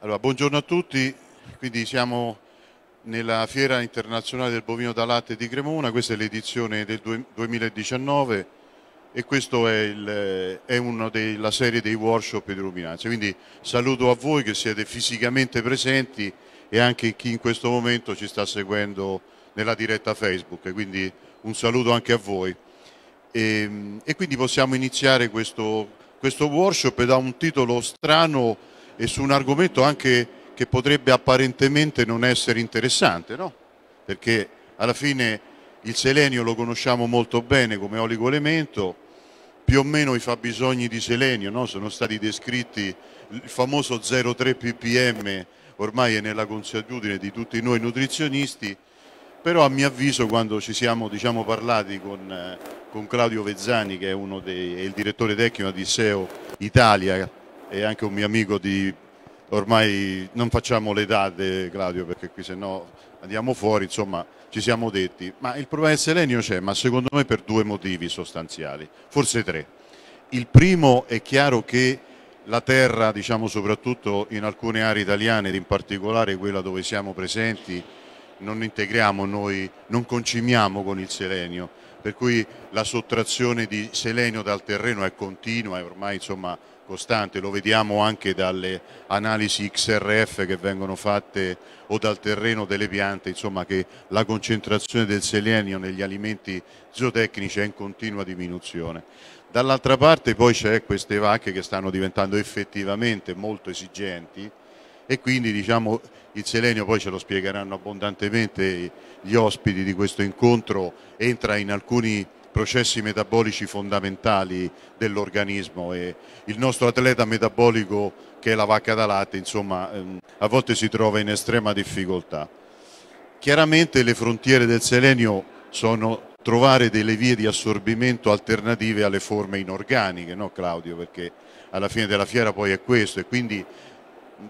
Allora, buongiorno a tutti, quindi siamo nella Fiera Internazionale del Bovino da Latte di Cremona, questa è l'edizione del 2019 e questa è, il, è una della serie dei workshop di luminanza, quindi saluto a voi che siete fisicamente presenti e anche chi in questo momento ci sta seguendo nella diretta Facebook, quindi un saluto anche a voi. E, e quindi possiamo iniziare questo, questo workshop da un titolo strano e su un argomento anche che potrebbe apparentemente non essere interessante, no? Perché alla fine il selenio lo conosciamo molto bene come oligoelemento, più o meno i fabbisogni di selenio no? sono stati descritti, il famoso 0,3 ppm ormai è nella consuetudine di tutti noi nutrizionisti, però a mio avviso quando ci siamo diciamo, parlati con, eh, con, Claudio Vezzani che è, dei, è il direttore tecnico di SEO Italia e anche un mio amico di ormai non facciamo le date Claudio perché qui se no andiamo fuori insomma ci siamo detti. Ma il problema del selenio c'è ma secondo me per due motivi sostanziali forse tre. Il primo è chiaro che la terra diciamo soprattutto in alcune aree italiane ed in particolare quella dove siamo presenti non integriamo noi non concimiamo con il selenio. Per cui la sottrazione di selenio dal terreno è continua e ormai insomma costante, lo vediamo anche dalle analisi XRF che vengono fatte o dal terreno delle piante, insomma che la concentrazione del selenio negli alimenti zootecnici è in continua diminuzione. Dall'altra parte poi c'è queste vacche che stanno diventando effettivamente molto esigenti e quindi diciamo il selenio poi ce lo spiegheranno abbondantemente gli ospiti di questo incontro, entra in alcuni processi metabolici fondamentali dell'organismo e il nostro atleta metabolico che è la vacca da latte insomma ehm, a volte si trova in estrema difficoltà. Chiaramente le frontiere del selenio sono trovare delle vie di assorbimento alternative alle forme inorganiche, no Claudio? Perché alla fine della fiera poi è questo e quindi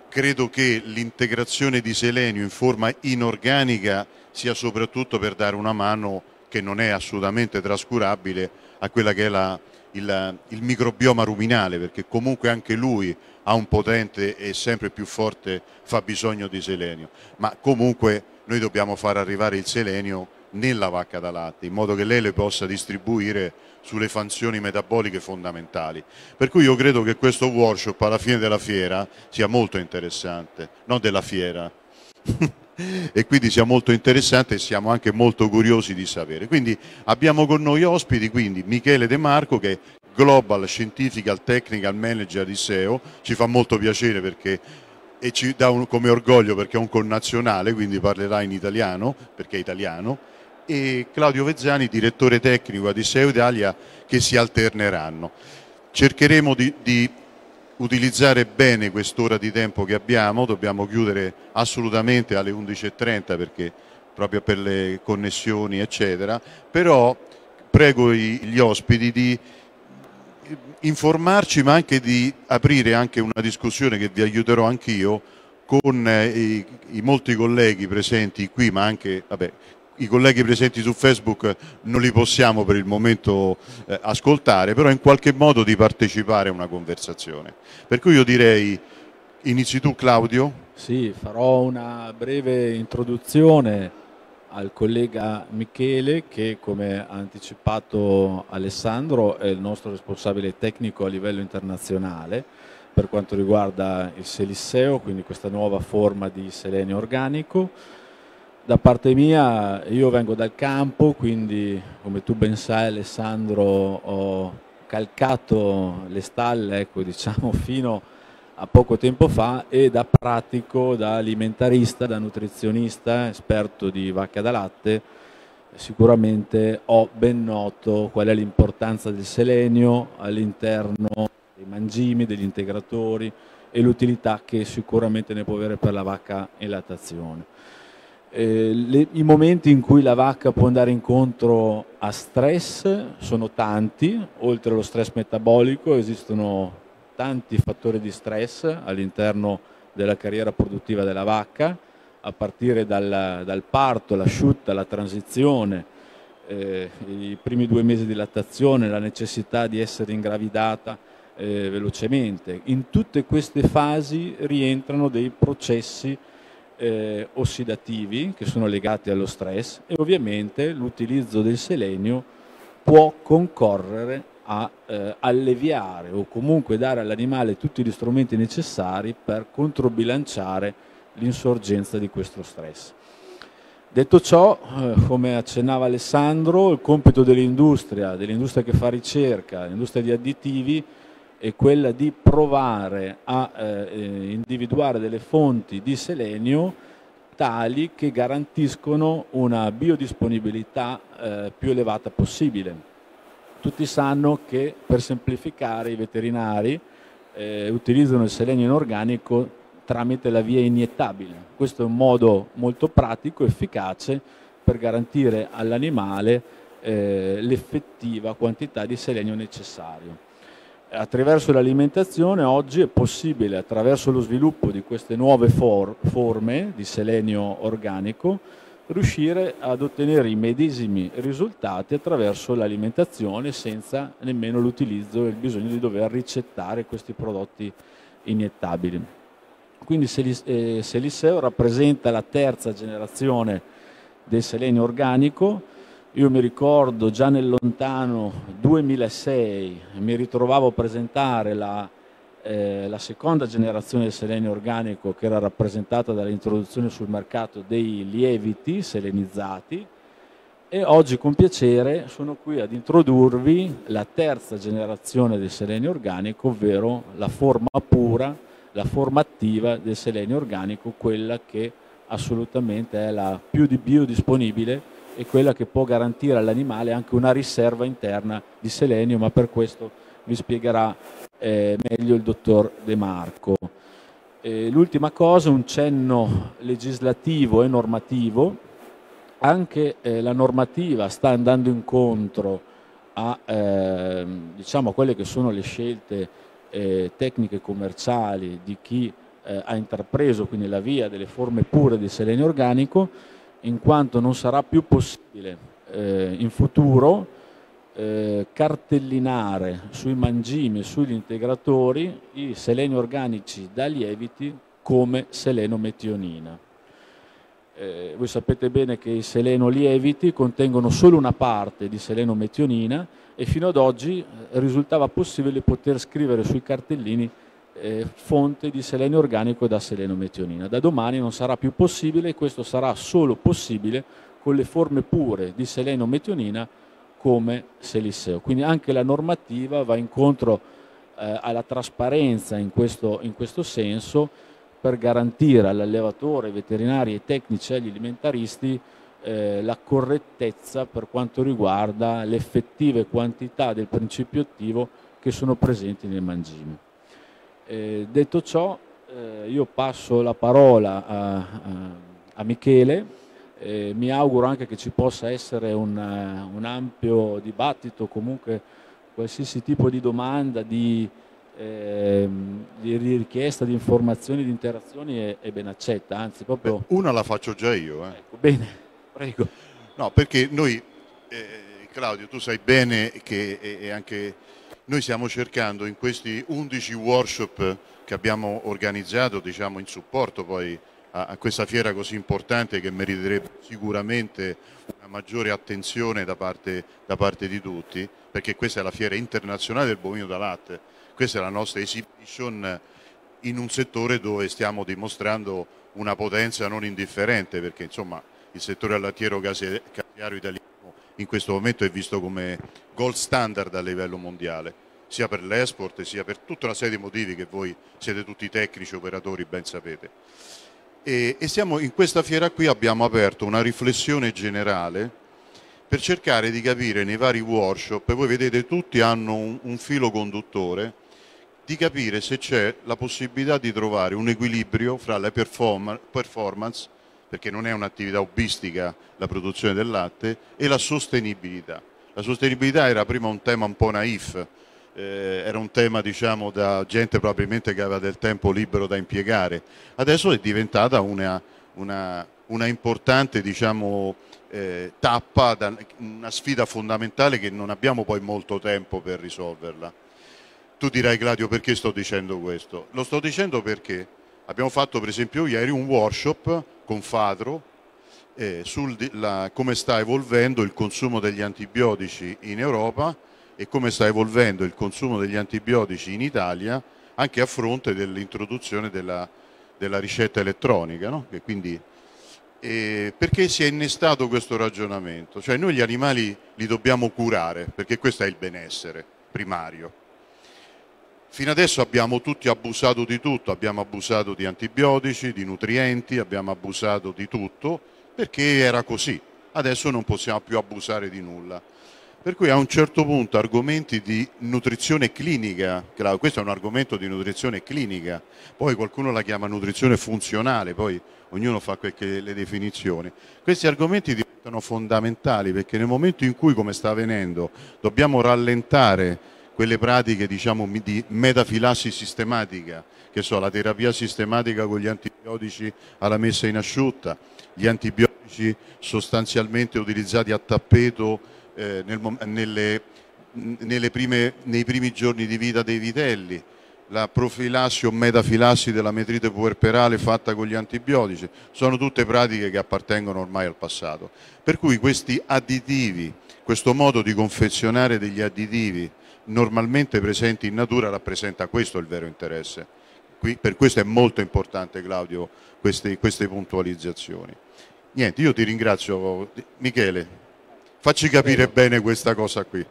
credo che l'integrazione di selenio in forma inorganica sia soprattutto per dare una mano che non è assolutamente trascurabile a quella che è la, il, il, microbioma ruminale, perché comunque anche lui ha un potente e sempre più forte fabbisogno di selenio, ma comunque noi dobbiamo far arrivare il selenio nella vacca da latte, in modo che lei le possa distribuire sulle funzioni metaboliche fondamentali. Per cui io credo che questo workshop alla fine della fiera sia molto interessante, non della fiera. e quindi sia molto interessante e siamo anche molto curiosi di sapere. Quindi abbiamo con noi ospiti quindi Michele De Marco che è Global Scientifical Technical Manager di SEO, ci fa molto piacere perché e ci dà un, come orgoglio perché è un connazionale, quindi parlerà in italiano, perché è italiano, e Claudio Vezzani, direttore tecnico di SEO Italia, che si alterneranno. Cercheremo di, di utilizzare bene quest'ora di tempo che abbiamo, dobbiamo chiudere assolutamente alle 11.30 perché proprio per le connessioni eccetera, però prego gli ospiti di informarci ma anche di aprire anche una discussione che vi aiuterò anch'io con eh, i, i, molti colleghi presenti qui ma anche vabbè, i colleghi presenti su Facebook non li possiamo per il momento eh, ascoltare, però in qualche modo di partecipare a una conversazione. Per cui io direi, inizi tu Claudio? Sì, farò una breve introduzione al collega Michele che come ha anticipato Alessandro è il nostro responsabile tecnico a livello internazionale per quanto riguarda il Selisseo, quindi questa nuova forma di selenio organico da parte mia io vengo dal campo, quindi come tu ben sai Alessandro ho calcato le stalle ecco, diciamo, fino a poco tempo fa e da pratico, da alimentarista, da nutrizionista, esperto di vacca da latte, sicuramente ho ben noto qual è l'importanza del selenio all'interno dei mangimi, degli integratori e l'utilità che sicuramente ne può avere per la vacca in lattazione. Eh, le, I momenti in cui la vacca può andare incontro a stress sono tanti, oltre allo stress metabolico esistono tanti fattori di stress all'interno della carriera produttiva della vacca, a partire dal, dal parto, l'asciutta, la transizione, eh, i primi due mesi di lattazione, la necessità di essere ingravidata eh, velocemente. In tutte queste fasi rientrano dei processi eh, ossidativi che sono legati allo stress e ovviamente l'utilizzo del selenio può concorrere a eh, alleviare o comunque dare all'animale tutti gli strumenti necessari per controbilanciare l'insorgenza di questo stress. Detto ciò, eh, come accennava Alessandro, il compito dell'industria, dell'industria che fa ricerca, l'industria di additivi, è quella di provare a eh, individuare delle fonti di selenio tali che garantiscono una biodisponibilità eh, più elevata possibile. Tutti sanno che per semplificare i veterinari eh, utilizzano il selenio inorganico tramite la via iniettabile. Questo è un modo molto pratico, efficace per garantire all'animale eh, l'effettiva quantità di selenio necessario. Attraverso l'alimentazione oggi è possibile, attraverso lo sviluppo di queste nuove for forme di selenio organico, riuscire ad ottenere i medesimi risultati attraverso l'alimentazione senza nemmeno l'utilizzo e il bisogno di dover ricettare questi prodotti iniettabili. Quindi Seliseo eh, rappresenta la terza generazione del selenio organico. Io mi ricordo già nel lontano 2006 mi ritrovavo a presentare la, eh, la seconda generazione del selenio organico che era rappresentata dall'introduzione sul mercato dei lieviti selenizzati. E oggi con piacere sono qui ad introdurvi la terza generazione del selenio organico, ovvero la forma pura la formativa del selenio organico, quella che assolutamente è la più di biodisponibile e quella che può garantire all'animale anche una riserva interna di selenio, ma per questo vi spiegherà eh, meglio il dottor De Marco. L'ultima cosa, un cenno legislativo e normativo, anche eh, la normativa sta andando incontro a ehm, diciamo, quelle che sono le scelte eh, tecniche commerciali di chi eh, ha intrapreso quindi la via delle forme pure di selenio organico, in quanto non sarà più possibile eh, in futuro eh, cartellinare sui mangimi e sugli integratori i seleni organici da lieviti come selenometionina. Eh, voi sapete bene che i seleno-lieviti contengono solo una parte di selenometionina e fino ad oggi eh, risultava possibile poter scrivere sui cartellini eh, fonte di selenio organico da selenometionina. Da domani non sarà più possibile e questo sarà solo possibile con le forme pure di selenometionina come Selisseo. Quindi anche la normativa va incontro eh, alla trasparenza in questo, in questo senso per garantire all'allevatore, ai veterinari, ai tecnici e agli alimentaristi eh, la correttezza per quanto riguarda le effettive quantità del principio attivo che sono presenti nel mangime. Eh, detto ciò, eh, io passo la parola a, a, a Michele, mi auguro anche che ci possa essere un, un ampio dibattito, comunque qualsiasi tipo di domanda, di, eh, di richiesta di informazioni, di interazioni è, è ben accetta, anzi proprio... Beh, una la faccio già io. Eh. Ecco, bene. Prego. No, perché noi, eh, Claudio, tu sai bene che eh, anche noi stiamo cercando in questi 11 workshop che abbiamo organizzato, diciamo in supporto poi a, a questa fiera così importante che meriterebbe sicuramente una maggiore attenzione da parte, da parte di tutti, perché questa è la fiera internazionale del bovino da latte, questa è la nostra exhibition in un settore dove stiamo dimostrando una potenza non indifferente, perché insomma il settore lattiero caseario italiano in questo momento è visto come gold standard a livello mondiale, sia per l'export sia per tutta una serie di motivi che voi siete tutti tecnici, operatori, ben sapete. E, e siamo, in questa fiera qui abbiamo aperto una riflessione generale per cercare di capire nei vari workshop, voi vedete tutti hanno un, un filo conduttore, di capire se c'è la possibilità di trovare un equilibrio fra le performance perché non è un'attività hobbistica la produzione del latte, e la sostenibilità. La sostenibilità era prima un tema un po' naif, eh, era un tema diciamo da gente probabilmente che aveva del tempo libero da impiegare, adesso è diventata una, una, una importante diciamo, eh, tappa, da, una sfida fondamentale che non abbiamo poi molto tempo per risolverla. Tu dirai Claudio perché sto dicendo questo? Lo sto dicendo perché abbiamo fatto per esempio ieri un workshop con Fadro eh, su come sta evolvendo il consumo degli antibiotici in Europa e come sta evolvendo il consumo degli antibiotici in Italia anche a fronte dell'introduzione della, della, ricetta elettronica. No? Quindi, eh, perché si è innestato questo ragionamento? Cioè noi gli animali li dobbiamo curare perché questo è il benessere primario. Fino adesso abbiamo tutti abusato di tutto, abbiamo abusato di antibiotici, di nutrienti, abbiamo abusato di tutto perché era così. Adesso non possiamo più abusare di nulla. Per cui a un certo punto argomenti di nutrizione clinica, questo è un argomento di nutrizione clinica, poi qualcuno la chiama nutrizione funzionale, poi ognuno fa le definizioni. Questi argomenti diventano fondamentali perché nel momento in cui, come sta avvenendo, dobbiamo rallentare quelle pratiche diciamo, di metafilassi sistematica, che sono la terapia sistematica con gli antibiotici alla messa in asciutta, gli antibiotici sostanzialmente utilizzati a tappeto eh, nel, nelle, nelle prime, nei primi giorni di vita dei vitelli, la profilassi o metafilassi della metrite puerperale fatta con gli antibiotici, sono tutte pratiche che appartengono ormai al passato. Per cui questi additivi, questo modo di confezionare degli additivi normalmente presenti in natura rappresenta questo il vero interesse. Qui, per questo è molto importante Claudio queste, queste puntualizzazioni. Niente, io ti ringrazio Michele, facci capire bene questa cosa qui.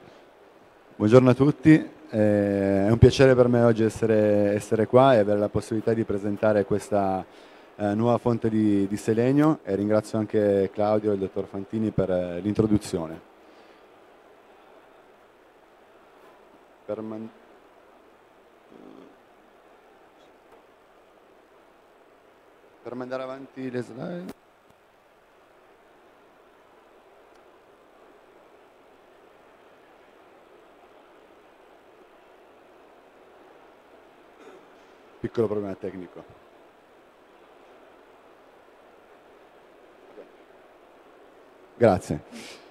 Buongiorno a tutti, eh, è un piacere per me oggi essere, essere, qua e avere la possibilità di presentare questa eh, nuova fonte di, di, selenio e ringrazio anche Claudio e il dottor Fantini per eh, l'introduzione. Per, man per mandare avanti le slide. Piccolo problema tecnico. Grazie.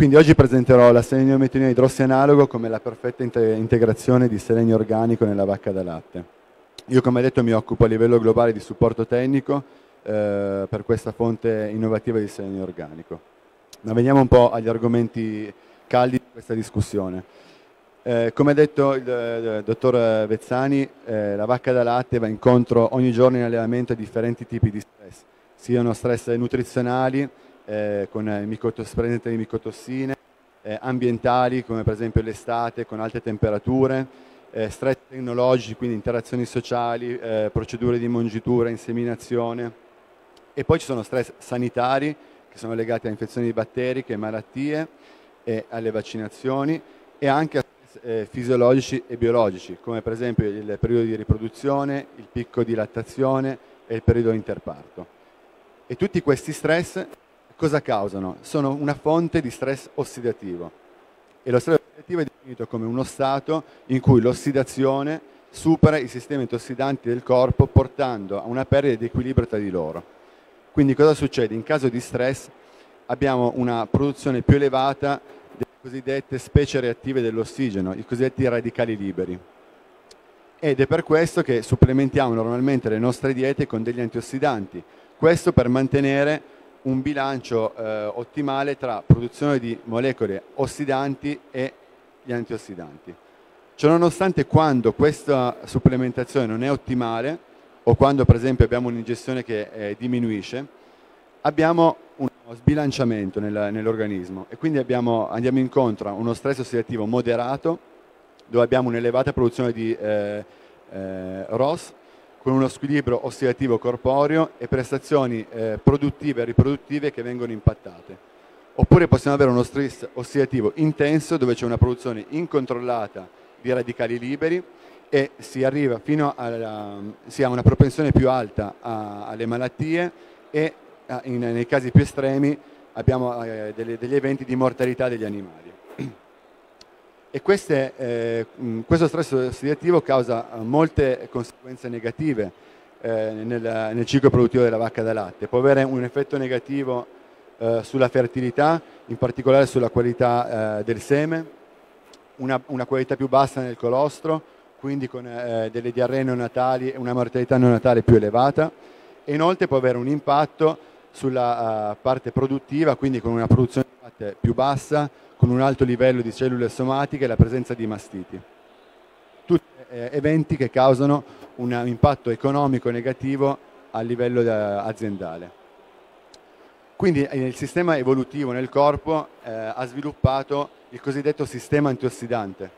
Quindi oggi presenterò la seleniometrina idrossianalogo come la perfetta integrazione di selenio organico nella vacca da latte. Io come detto mi occupo a livello globale di supporto tecnico eh, per questa fonte innovativa di selenio organico. Ma veniamo un po' agli argomenti caldi di questa discussione. Eh, come ha detto il, il dottor Vezzani, eh, la vacca da latte va incontro ogni giorno in allevamento a differenti tipi di stress, siano stress nutrizionali, eh, con presenza di micotossine, eh, ambientali come per esempio l'estate con alte temperature, eh, stress tecnologici, quindi interazioni sociali, eh, procedure di mongitura, inseminazione e poi ci sono stress sanitari che sono legati a infezioni batteriche, malattie e alle vaccinazioni e anche a eh, fisiologici e biologici come per esempio il periodo di riproduzione, il picco di lattazione e il periodo interparto. E tutti questi stress cosa causano? Sono una fonte di stress ossidativo e lo stress ossidativo è definito come uno stato in cui l'ossidazione supera i sistemi antiossidanti del corpo portando a una perdita di equilibrio tra di loro. Quindi cosa succede? In caso di stress abbiamo una produzione più elevata delle cosiddette specie reattive dell'ossigeno, i cosiddetti radicali liberi. Ed è per questo che supplementiamo normalmente le nostre diete con degli antiossidanti, questo per mantenere un bilancio eh, ottimale tra produzione di molecole ossidanti e gli antiossidanti. Ciononostante quando questa supplementazione non è ottimale o quando per esempio abbiamo un'ingestione che eh, diminuisce, abbiamo uno sbilanciamento nel, nell'organismo e quindi abbiamo, andiamo incontro a uno stress ossidativo moderato dove abbiamo un'elevata produzione di eh, eh ROS con uno squilibrio ossidativo corporeo e prestazioni eh, produttive e riproduttive che vengono impattate. Oppure possiamo avere uno stress ossidativo intenso dove c'è una produzione incontrollata di radicali liberi e si arriva fino a una propensione più alta a, alle malattie e a, in, nei casi più estremi abbiamo eh, delle, degli eventi di mortalità degli animali. E queste, eh, questo stress ossidativo causa molte conseguenze negative eh, nel, nel, ciclo produttivo della vacca da latte. Può avere un effetto negativo eh, sulla fertilità, in particolare sulla qualità eh, del seme, una, una, qualità più bassa nel colostro, quindi con eh, delle diarree neonatali e una mortalità neonatale più elevata e inoltre può avere un impatto sulla uh, parte produttiva, quindi con una produzione di latte più bassa, con un alto livello di cellule somatiche e la presenza di mastiti. Tutti eh, eventi che causano un impatto economico negativo a livello uh, aziendale. Quindi eh, il sistema evolutivo nel corpo eh, ha sviluppato il cosiddetto sistema antiossidante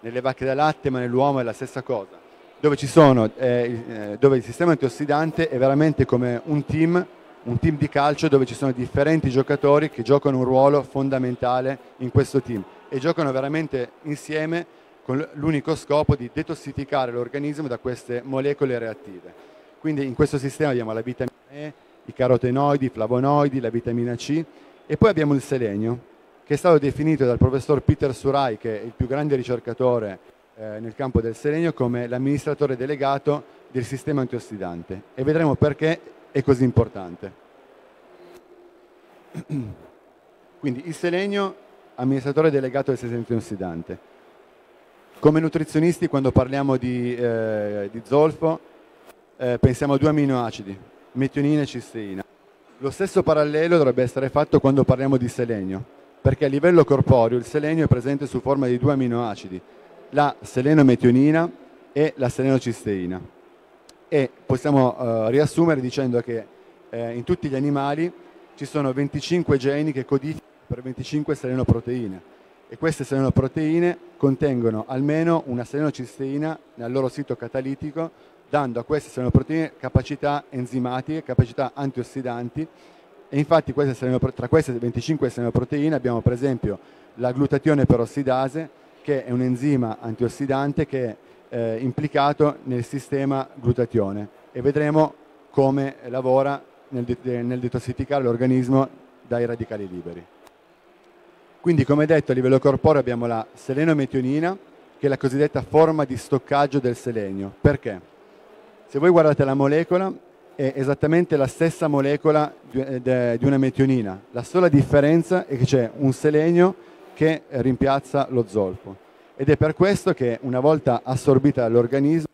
nelle vacche da latte, ma nell'uomo è la stessa cosa, dove, sono, eh, eh, dove il sistema antiossidante è veramente come un team, un team di calcio dove ci sono differenti giocatori che giocano un ruolo fondamentale in questo team e giocano veramente insieme con l'unico scopo di detossificare l'organismo da queste molecole reattive. Quindi in questo sistema abbiamo la vitamina E, i carotenoidi, i flavonoidi, la vitamina C e poi abbiamo il selenio che è stato definito dal professor Peter Surai, che è il più grande ricercatore eh, nel campo del selenio, come l'amministratore delegato del sistema antiossidante e vedremo perché è così importante. Quindi il selenio, amministratore delegato del sistema antiossidante. Come nutrizionisti quando parliamo di, eh, di zolfo eh, pensiamo a due aminoacidi, metionina e cisteina. Lo stesso parallelo dovrebbe essere fatto quando parliamo di selenio perché a livello corporeo il selenio è presente su forma di due aminoacidi, la selenometionina e la selenocisteina. E possiamo uh, riassumere dicendo che eh, in tutti gli animali ci sono 25 geni che codificano per 25 selenoproteine e queste selenoproteine contengono almeno una selenocisteina nel loro sito catalitico, dando a queste selenoproteine capacità enzimatiche, capacità antiossidanti. E infatti queste tra queste 25 selenoproteine abbiamo per esempio la glutatione perossidase, che è un enzima antiossidante che eh, implicato nel sistema glutatione e vedremo come lavora nel, nel detossificare l'organismo dai radicali liberi. Quindi come detto a livello corporeo abbiamo la selenometionina, che è la cosiddetta forma di stoccaggio del selenio. Perché? Se voi guardate la molecola, è esattamente la stessa molecola di una metionina. La sola differenza è che c'è un selenio che rimpiazza lo zolfo. Ed è per questo che una volta assorbita dall'organismo,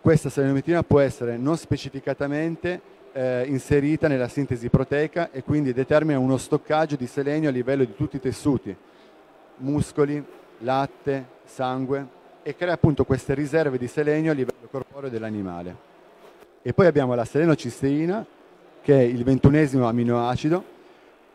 questa selenometionina può essere non specificatamente eh, inserita nella sintesi proteica e quindi determina uno stoccaggio di selenio a livello di tutti i tessuti, muscoli, latte, sangue e crea appunto queste riserve di selenio a livello corporeo dell'animale. E poi abbiamo la selenocisteina, che è il ventunesimo aminoacido.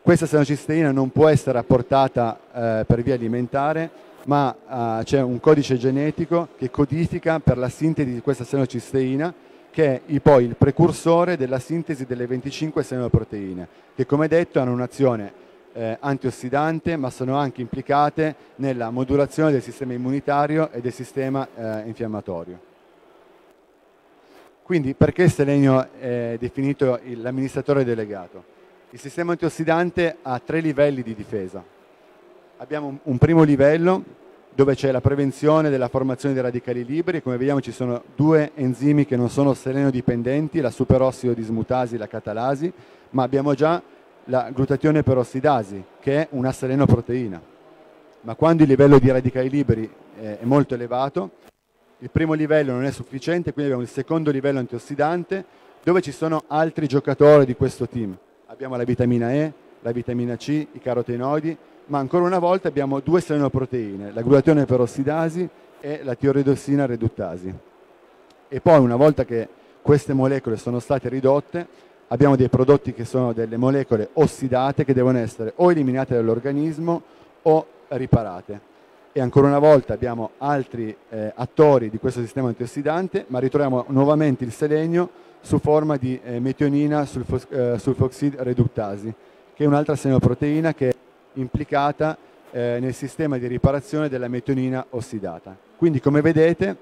Questa selenocisteina non può essere apportata eh, per via alimentare, ma eh, c'è un codice genetico che codifica per la sintesi di questa selenocisteina, che è poi il precursore della sintesi delle 25 selenoproteine, che come detto hanno un'azione eh, antiossidante, ma sono anche implicate nella modulazione del sistema immunitario e del sistema eh, infiammatorio. Quindi perché il selenio è definito l'amministratore delegato? Il sistema antiossidante ha tre livelli di difesa. Abbiamo un primo livello dove c'è la prevenzione della formazione dei radicali liberi, come vediamo ci sono due enzimi che non sono selenodipendenti, la superossido dismutasi e la catalasi, ma abbiamo già la glutatione perossidasi, che è una selenoproteina. Ma quando il livello di radicali liberi è molto elevato, il primo livello non è sufficiente, quindi abbiamo il secondo livello antiossidante dove ci sono altri giocatori di questo team. Abbiamo la vitamina E, la vitamina C, i carotenoidi, ma ancora una volta abbiamo due selenoproteine, la glutatione perossidasi e la tiroidossina reduttasi. E poi una volta che queste molecole sono state ridotte, abbiamo dei prodotti che sono delle molecole ossidate che devono essere o eliminate dall'organismo o riparate e ancora una volta abbiamo altri eh, attori di questo sistema antiossidante, ma ritroviamo nuovamente il selenio su forma di eh, metionina sulfos- eh, sulfoxid reductasi, che è un'altra selenoproteina che implicata eh, nel sistema di riparazione della metionina ossidata. Quindi come vedete,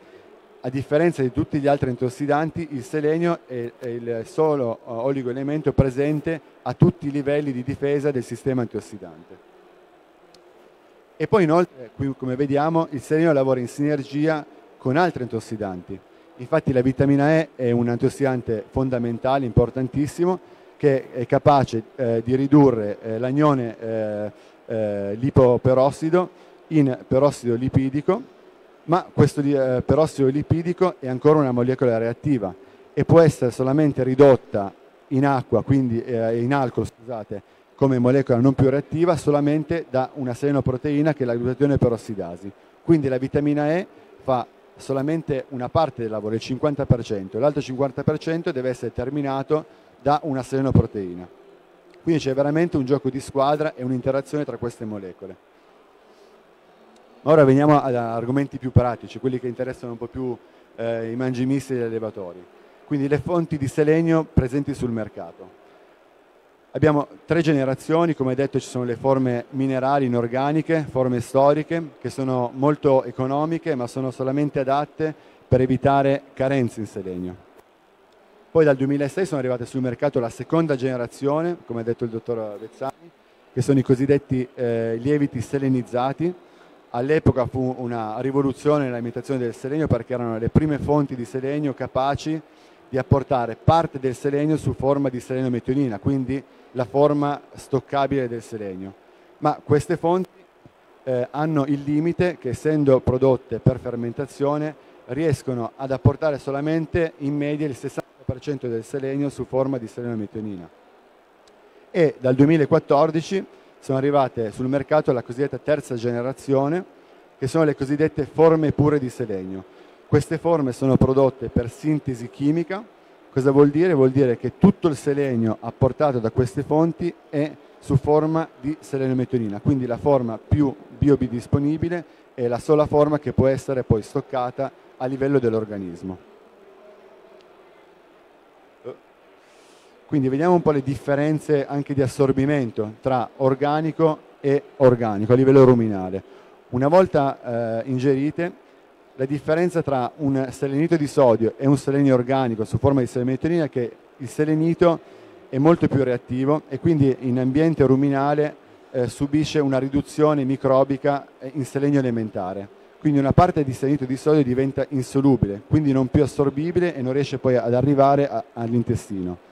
a differenza di tutti gli altri antiossidanti, il selenio è, è il solo eh, oligoelemento presente a tutti i livelli di difesa del sistema antiossidante. E poi inoltre, qui come vediamo, il selenio lavora in sinergia con altri antiossidanti. Infatti la vitamina E è un antiossidante fondamentale, importantissimo, che è capace eh, di ridurre eh, l'anione eh, eh lipoperossido in perossido lipidico, ma questo eh, perossido lipidico è ancora una molecola reattiva e può essere solamente ridotta in acqua, quindi eh, in alcol, scusate, come molecola non più reattiva solamente da una selenoproteina che è la glutatione perossidasi. Quindi la vitamina E fa solamente una parte del lavoro, il 50%, l'altro 50% deve essere terminato da una selenoproteina. Quindi c'è veramente un gioco di squadra e un'interazione tra queste molecole. Ora veniamo ad argomenti più pratici, quelli che interessano un po' più eh, i mangimisti e gli allevatori. Quindi le fonti di selenio presenti sul mercato. Abbiamo tre generazioni, come detto ci sono le forme minerali inorganiche, forme storiche, che sono molto economiche ma sono solamente adatte per evitare carenze in selenio. Poi dal 2006 sono arrivate sul mercato la seconda generazione, come ha detto il dottor Vezzani, che sono i cosiddetti eh, lieviti selenizzati, All'epoca fu una rivoluzione nell'alimentazione del selenio perché erano le prime fonti di selenio capaci di apportare parte del selenio su forma di selenio metionina, quindi la forma stoccabile del selenio. Ma queste fonti eh, hanno il limite che essendo prodotte per fermentazione riescono ad apportare solamente in media il 60% del selenio su forma di selenio metionina. E dal 2014 sono arrivate sul mercato la cosiddetta terza generazione, che sono le cosiddette forme pure di selenio. Queste forme sono prodotte per sintesi chimica. Cosa vuol dire? Vuol dire che tutto il selenio apportato da queste fonti è su forma di selenio metionina, quindi la forma più biodisponibile è la sola forma che può essere poi stoccata a livello dell'organismo. Quindi vediamo un po' le differenze anche di assorbimento tra organico e organico a livello ruminale. Una volta eh, ingerite, la differenza tra un selenito di sodio e un selenio organico su forma di selemetonina è che il selenito è molto più reattivo e quindi in ambiente ruminale eh, subisce una riduzione microbica in selenio elementare. Quindi una parte di selenito di sodio diventa insolubile, quindi non più assorbibile e non riesce poi ad arrivare all'intestino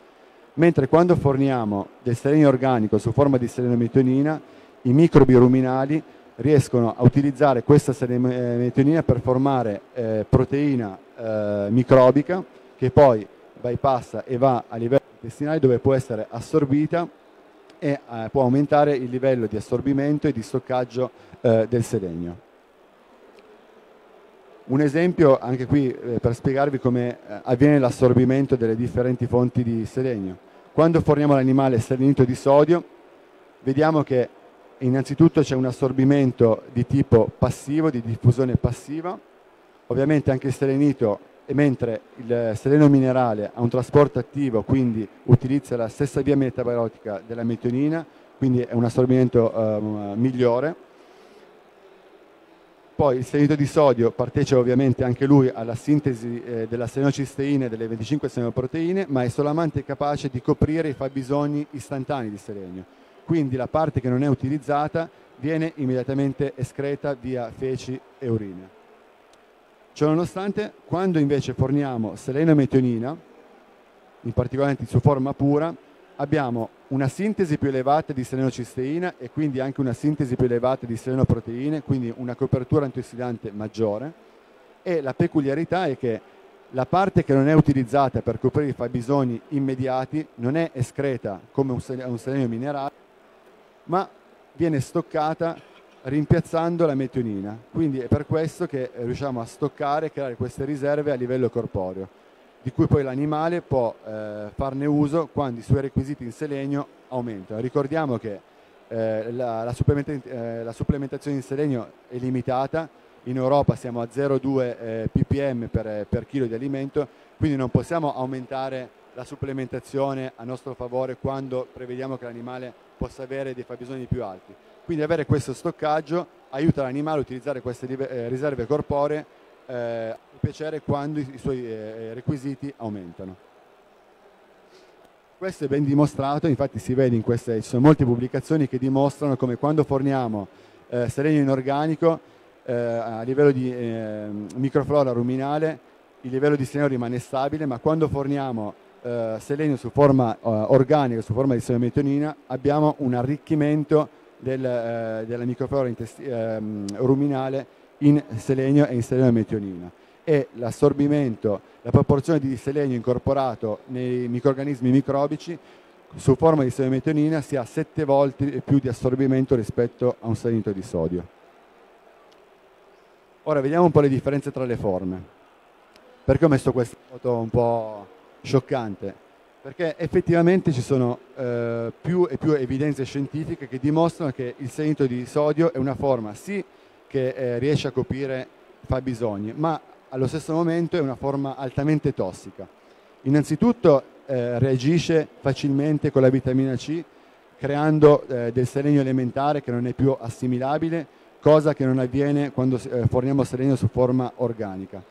mentre quando forniamo del selenio organico su forma di selenometionina, i microbi ruminali riescono a utilizzare questa selenometionina per formare eh, proteina eh, microbica che poi bypassa e va a livello intestinale dove può essere assorbita e eh, può aumentare il livello di assorbimento e di stoccaggio eh, del selenio. Un esempio anche qui eh, per spiegarvi come eh, avviene l'assorbimento delle differenti fonti di selenio. Quando forniamo l'animale selenito di sodio, vediamo che innanzitutto c'è un assorbimento di tipo passivo, di diffusione passiva, ovviamente anche il selenito, mentre il seleno minerale ha un trasporto attivo, quindi utilizza la stessa via metabolica della metionina, quindi è un assorbimento eh, migliore poi il selenito di sodio partecipa ovviamente anche lui alla sintesi eh, della selenocisteina e delle 25 selenoproteine, ma è solamente capace di coprire i fabbisogni istantanei di selenio. Quindi la parte che non è utilizzata viene immediatamente escreta via feci e urine. Ciononostante, quando invece forniamo seleno e metionina, in particolare su forma pura, abbiamo una sintesi più elevata di selenocisteina e quindi anche una sintesi più elevata di selenoproteine, quindi una copertura antiossidante maggiore e la peculiarità è che la parte che non è utilizzata per coprire i fabbisogni immediati non è escreta come un, selenio minerale, ma viene stoccata rimpiazzando la metionina. Quindi è per questo che riusciamo a stoccare e creare queste riserve a livello corporeo di cui poi l'animale può eh, farne uso quando i suoi requisiti in selenio aumentano. Ricordiamo che eh, la, la, supplementa- eh, la, supplementazione in selenio è limitata, in Europa siamo a 0,2 eh, ppm per, per chilo di alimento, quindi non possiamo aumentare la supplementazione a nostro favore quando prevediamo che l'animale possa avere dei fabbisogni più alti. Quindi avere questo stoccaggio aiuta l'animale a utilizzare queste eh, riserve corporee eh, piacere quando i, suoi eh, requisiti aumentano. Questo è ben dimostrato, infatti si vede in queste, ci sono molte pubblicazioni che dimostrano come quando forniamo eh, selenio inorganico eh, a livello di eh, microflora ruminale il livello di selenio rimane stabile, ma quando forniamo eh, selenio su forma eh, organica, su forma di selenometionina, abbiamo un arricchimento del, eh, della microflora ehm, ruminale in selenio e in selenio metionina e l'assorbimento, la proporzione di selenio incorporato nei microorganismi microbici su forma di selenio metionina sia 7 volte più di assorbimento rispetto a un selenito di sodio. Ora vediamo un po' le differenze tra le forme. Perché ho messo questa foto un po' scioccante? perché effettivamente ci sono eh, più e più evidenze scientifiche che dimostrano che il selenito di sodio è una forma sì che eh, riesce a coprire fabbisogni, ma allo stesso momento è una forma altamente tossica. Innanzitutto eh, reagisce facilmente con la vitamina C creando eh, del selenio elementare che non è più assimilabile, cosa che non avviene quando eh, forniamo selenio su forma organica.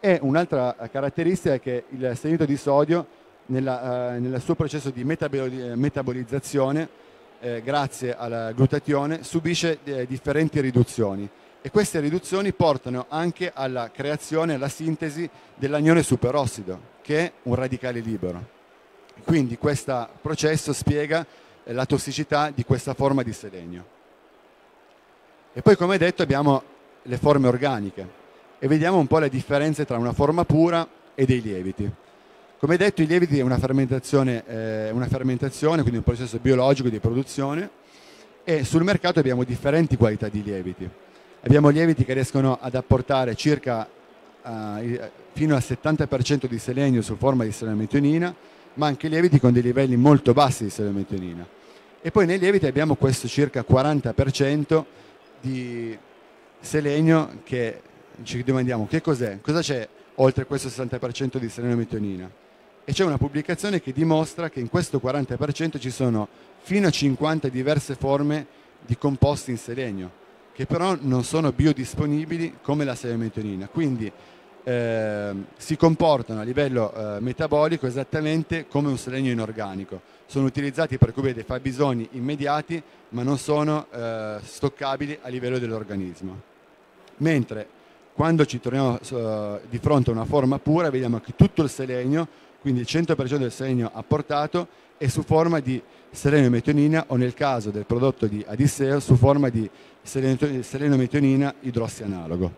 E un'altra caratteristica è che il selenito di sodio nella, eh, nel suo processo di metabolizzazione, eh, grazie al glutatione, subisce eh, differenti riduzioni e queste riduzioni portano anche alla creazione e alla sintesi dell'anione superossido, che è un radicale libero. Quindi questo processo spiega eh, la tossicità di questa forma di selenio. E poi, come detto, abbiamo le forme organiche e vediamo un po' le differenze tra una forma pura e dei lieviti. Come detto, i lieviti è una fermentazione, eh, una fermentazione, quindi un processo biologico di produzione. E sul mercato abbiamo differenti qualità di lieviti. Abbiamo lieviti che riescono ad apportare circa eh, fino al 70% di selenio su forma di selenio ma anche lieviti con dei livelli molto bassi di selenio E poi nei lieviti abbiamo questo circa 40% di selenio che ci domandiamo che cos'è, cosa c'è oltre questo 60% di selenio e c'è una pubblicazione che dimostra che in questo 40% ci sono fino a 50 diverse forme di composti in selenio che però non sono biodisponibili come la seleniometionina quindi eh, si comportano a livello eh, metabolico esattamente come un selenio inorganico. Sono utilizzati per coprire dei fabbisogni immediati ma non sono eh, stoccabili a livello dell'organismo. Mentre quando ci troviamo eh, di fronte a una forma pura vediamo che tutto il selenio quindi il 100% del selenio apportato è su forma di selenometionina o nel caso del prodotto di Adisseo su forma di selenometionina idrossianalogo.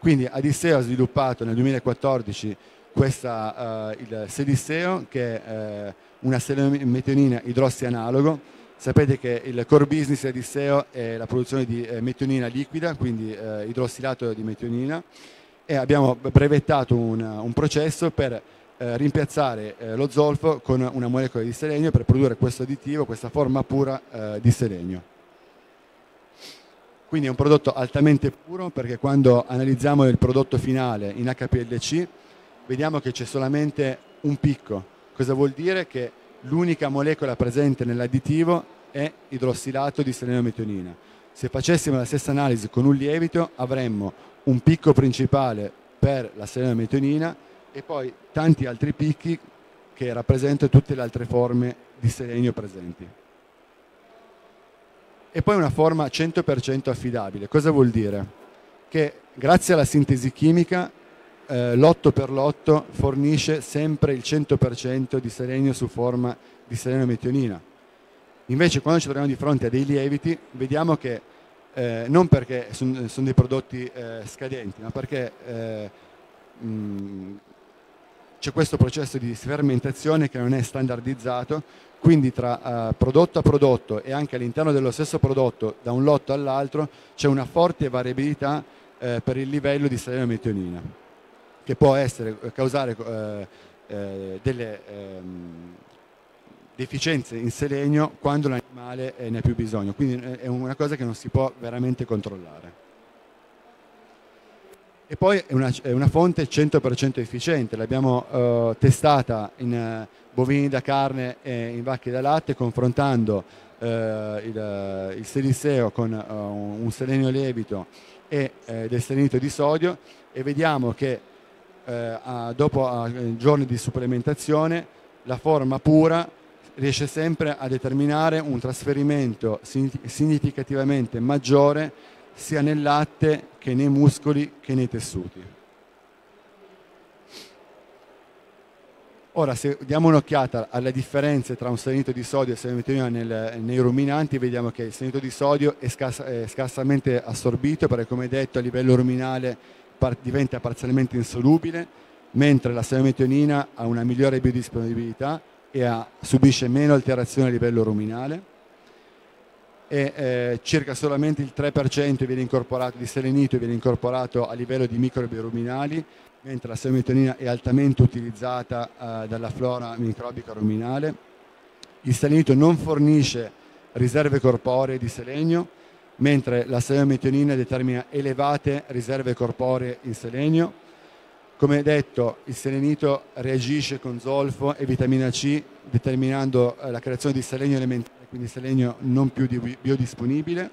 Quindi Adisseo ha sviluppato nel 2014 questa, uh, il Sedisseo che è uh, una selenometionina idrossianalogo. Sapete che il core business di Adisseo è la produzione di eh, metionina liquida, quindi eh, idrossilato di metionina e abbiamo brevettato un, un processo per eh, rimpiazzare eh, lo zolfo con una molecola di selenio per produrre questo additivo, questa forma pura eh, di selenio. Quindi è un prodotto altamente puro perché quando analizziamo il prodotto finale in HPLC vediamo che c'è solamente un picco. Cosa vuol dire? Che l'unica molecola presente nell'additivo è idrossilato di selenio Se facessimo la stessa analisi con un lievito avremmo un picco principale per la selenometionina e poi tanti altri picchi che rappresentano tutte le altre forme di selenio presenti. E poi una forma 100% affidabile. Cosa vuol dire? Che grazie alla sintesi chimica eh, l'otto per l'otto fornisce sempre il 100% di selenio su forma di selenometionina. Invece quando ci troviamo di fronte a dei lieviti vediamo che eh, non perché sono son dei prodotti eh, scadenti, ma perché eh, c'è questo processo di fermentazione che non è standardizzato, quindi tra eh, prodotto a prodotto e anche all'interno dello stesso prodotto, da un lotto all'altro, c'è una forte variabilità eh, per il livello di selenometionina, che può essere, causare eh, delle ehm, deficienze in selenio quando l'animale ne ha più bisogno, quindi è una cosa che non si può veramente controllare. E poi è una, è una fonte 100% efficiente, l'abbiamo uh, testata in uh, bovini da carne e in vacche da latte confrontando uh, il, il seliseo con un selenio lievito e del selenito di sodio e vediamo che a, dopo a, giorni di supplementazione la forma pura riesce sempre a determinare un trasferimento significativamente maggiore sia nel latte che nei muscoli che nei tessuti. Ora, se diamo un'occhiata alle differenze tra un selenito di sodio e selenito nel, nei ruminanti, vediamo che il selenito di sodio è, scarsa, è, scarsamente assorbito perché, come detto, a livello ruminale par diventa parzialmente insolubile, mentre la selemetionina ha una migliore biodisponibilità e ha, subisce meno alterazioni a livello ruminale e eh, circa solamente il 3% viene incorporato di selenito viene incorporato a livello di microbi ruminali mentre la selemetonina è altamente utilizzata eh, dalla flora microbica ruminale. Il selenito non fornisce riserve corporee di selenio, mentre la selemetonina determina elevate riserve corporee in selenio. Come detto, il selenito reagisce con zolfo e vitamina C, determinando eh, la creazione di selenio elementare, quindi selenio non più biodisponibile,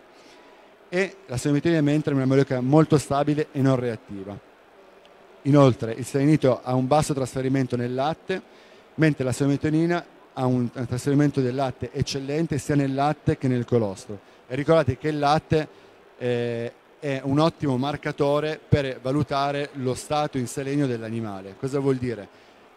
e la selemetonina mentre è una molecola molto stabile e non reattiva. Inoltre il selenito ha un basso trasferimento nel latte, mentre la serotonina ha un trasferimento del latte eccellente sia nel latte che nel colostro. E ricordate che il latte eh, è un ottimo marcatore per valutare lo stato in selenio dell'animale. Cosa vuol dire?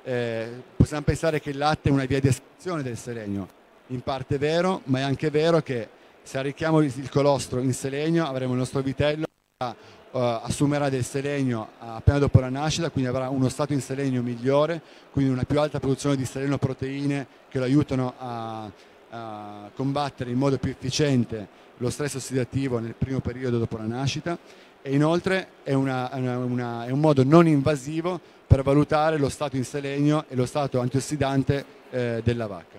Eh, possiamo pensare che il latte è una via di estrazione del selenio. In parte è vero, ma è anche vero che se arricchiamo il colostro in selenio avremo il nostro vitello uh, assumerà del selenio appena dopo la nascita, quindi avrà uno stato in selenio migliore, quindi una più alta produzione di selenoproteine che lo aiutano a, a combattere in modo più efficiente lo stress ossidativo nel primo periodo dopo la nascita e inoltre è, una, una, una, è, un modo non invasivo per valutare lo stato in selenio e lo stato antiossidante eh, della vacca.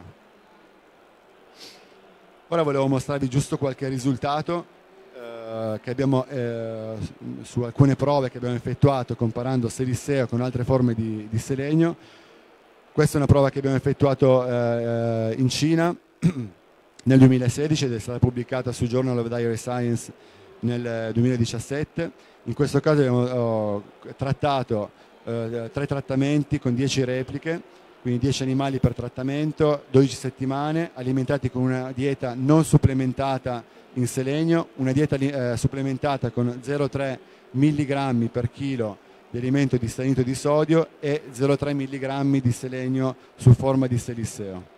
Ora volevo mostrarvi giusto qualche risultato eh, che abbiamo eh, su alcune prove che abbiamo effettuato comparando Selisseo con altre forme di, di selenio. Questa è una prova che abbiamo effettuato eh, in Cina nel 2016 ed è stata pubblicata sul Journal of Diary Science nel 2017. In questo caso abbiamo trattato eh, tre trattamenti con 10 repliche, quindi 10 animali per trattamento, 12 settimane, alimentati con una dieta non supplementata in selenio, una dieta eh, supplementata con 0,3 mg per chilo di alimento di selenito di sodio e 0,3 mg di selenio su forma di selisseo.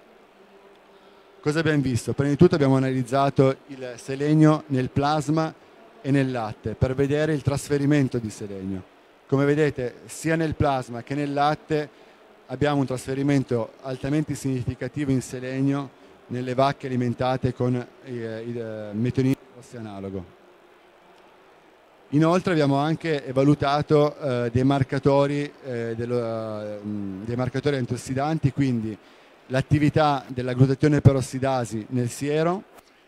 Cosa abbiamo visto? Prima di tutto abbiamo analizzato il selenio nel plasma e nel latte per vedere il trasferimento di selenio. Come vedete sia nel plasma che nel latte abbiamo un trasferimento altamente significativo in selenio nelle vacche alimentate con eh, il eh, metionino analogo. Inoltre abbiamo anche valutato eh, dei, marcatori, eh, dello, uh, dei, marcatori, antiossidanti, quindi l'attività della glutatione perossidasi nel siero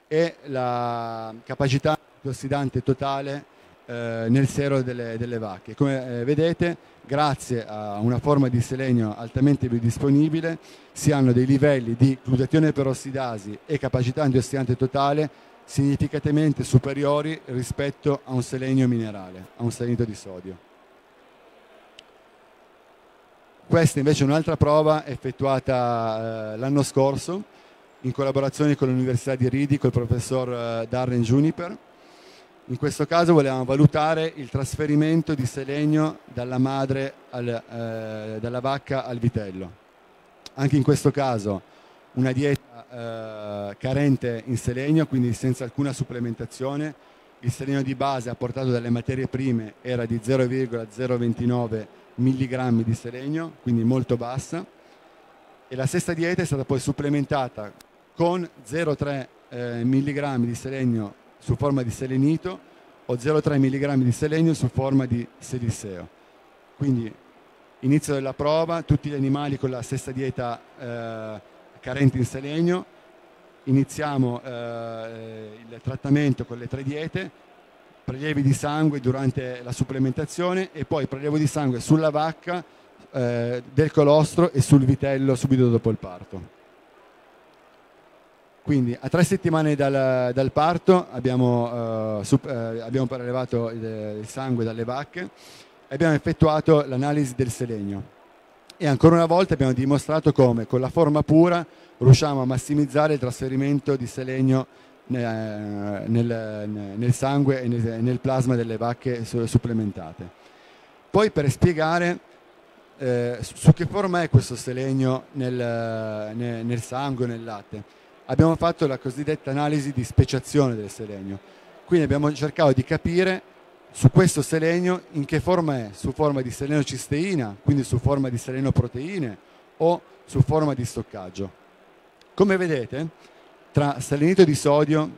e la capacità antiossidante totale eh, nel siero delle, delle vacche. Come eh, vedete grazie a una forma di selenio altamente biodisponibile si hanno dei livelli di glutatione perossidasi e capacità antiossidante totale significativamente superiori rispetto a un selenio minerale, a un selenito di sodio. Questa invece è un'altra prova effettuata eh, l'anno scorso in collaborazione con l'Università di Ridi, col professor eh, Darren Juniper, in questo caso volevamo valutare il trasferimento di selenio dalla madre, al, eh, dalla vacca al vitello. Anche in questo caso una dieta eh, carente in selenio, quindi senza alcuna supplementazione. Il selenio di base apportato dalle materie prime era di 0,029 mg di selenio, quindi molto bassa. E la stessa dieta è stata poi supplementata con 0,3 eh, mg di selenio su forma di selenito o 0,3 mg di selenio su forma di selisseo. Quindi inizio della prova, tutti gli animali con la stessa dieta eh, carente in selenio, iniziamo eh, il trattamento con le tre diete, prelievi di sangue durante la supplementazione e poi prelievo di sangue sulla vacca, eh, del colostro e sul vitello subito dopo il parto. Quindi a tre settimane dal, dal parto abbiamo, uh, sup, uh, abbiamo prelevato il, il, sangue dalle vacche e abbiamo effettuato l'analisi del selenio. E ancora una volta abbiamo dimostrato come con la forma pura riusciamo a massimizzare il trasferimento di selenio nel, nel, nel sangue e nel, nel, plasma delle vacche supplementate. Poi per spiegare eh, su che forma è questo selenio nel, nel, nel sangue, nel latte. Abbiamo fatto la cosiddetta analisi di speciazione del selenio, quindi abbiamo cercato di capire su questo selenio in che forma è, su forma di selenocisteina, quindi su forma di selenoproteine o su forma di stoccaggio. Come vedete, tra selenito di sodio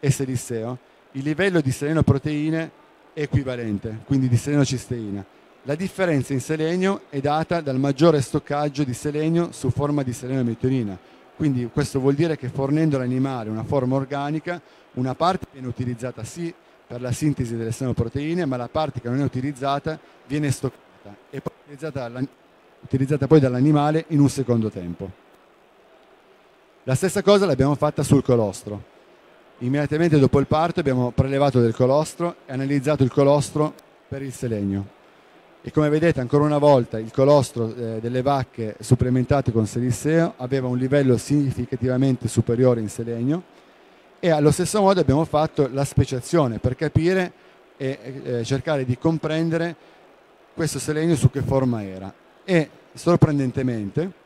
e selisseo, il livello di selenoproteine è equivalente, quindi di selenocisteina. La differenza in selenio è data dal maggiore stoccaggio di selenio su forma di selenometionina. Quindi questo vuol dire che fornendo all'animale una forma organica, una parte viene utilizzata sì per la sintesi delle selenoproteine, ma la parte che non è utilizzata viene stoccata e poi utilizzata, utilizzata poi dall'animale in un secondo tempo. La stessa cosa l'abbiamo fatta sul colostro. Immediatamente dopo il parto abbiamo prelevato del colostro e analizzato il colostro per il selenio. E come vedete ancora una volta il colostro eh, delle vacche supplementate con selisseo aveva un livello significativamente superiore in selenio e allo stesso modo abbiamo fatto la speciazione per capire e eh, cercare di comprendere questo selenio su che forma era. E sorprendentemente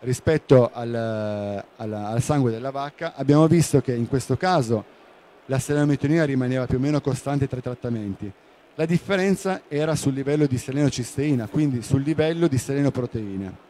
rispetto al, al, al, sangue della vacca, abbiamo visto che in questo caso la selenometionina rimaneva più o meno costante tra i trattamenti. La differenza era sul livello di selenocisteina, quindi sul livello di selenoproteine.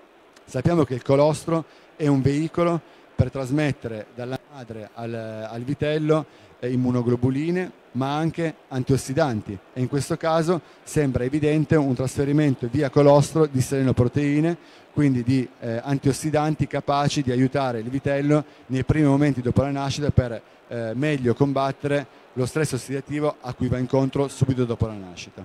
Sappiamo che il colostro è un veicolo per trasmettere dalla madre al, al vitello eh, immunoglobuline ma anche antiossidanti e in questo caso sembra evidente un trasferimento via colostro di selenoproteine, quindi di eh, antiossidanti capaci di aiutare il vitello nei primi momenti dopo la nascita per eh, meglio combattere lo stress ossidativo a cui va incontro subito dopo la nascita.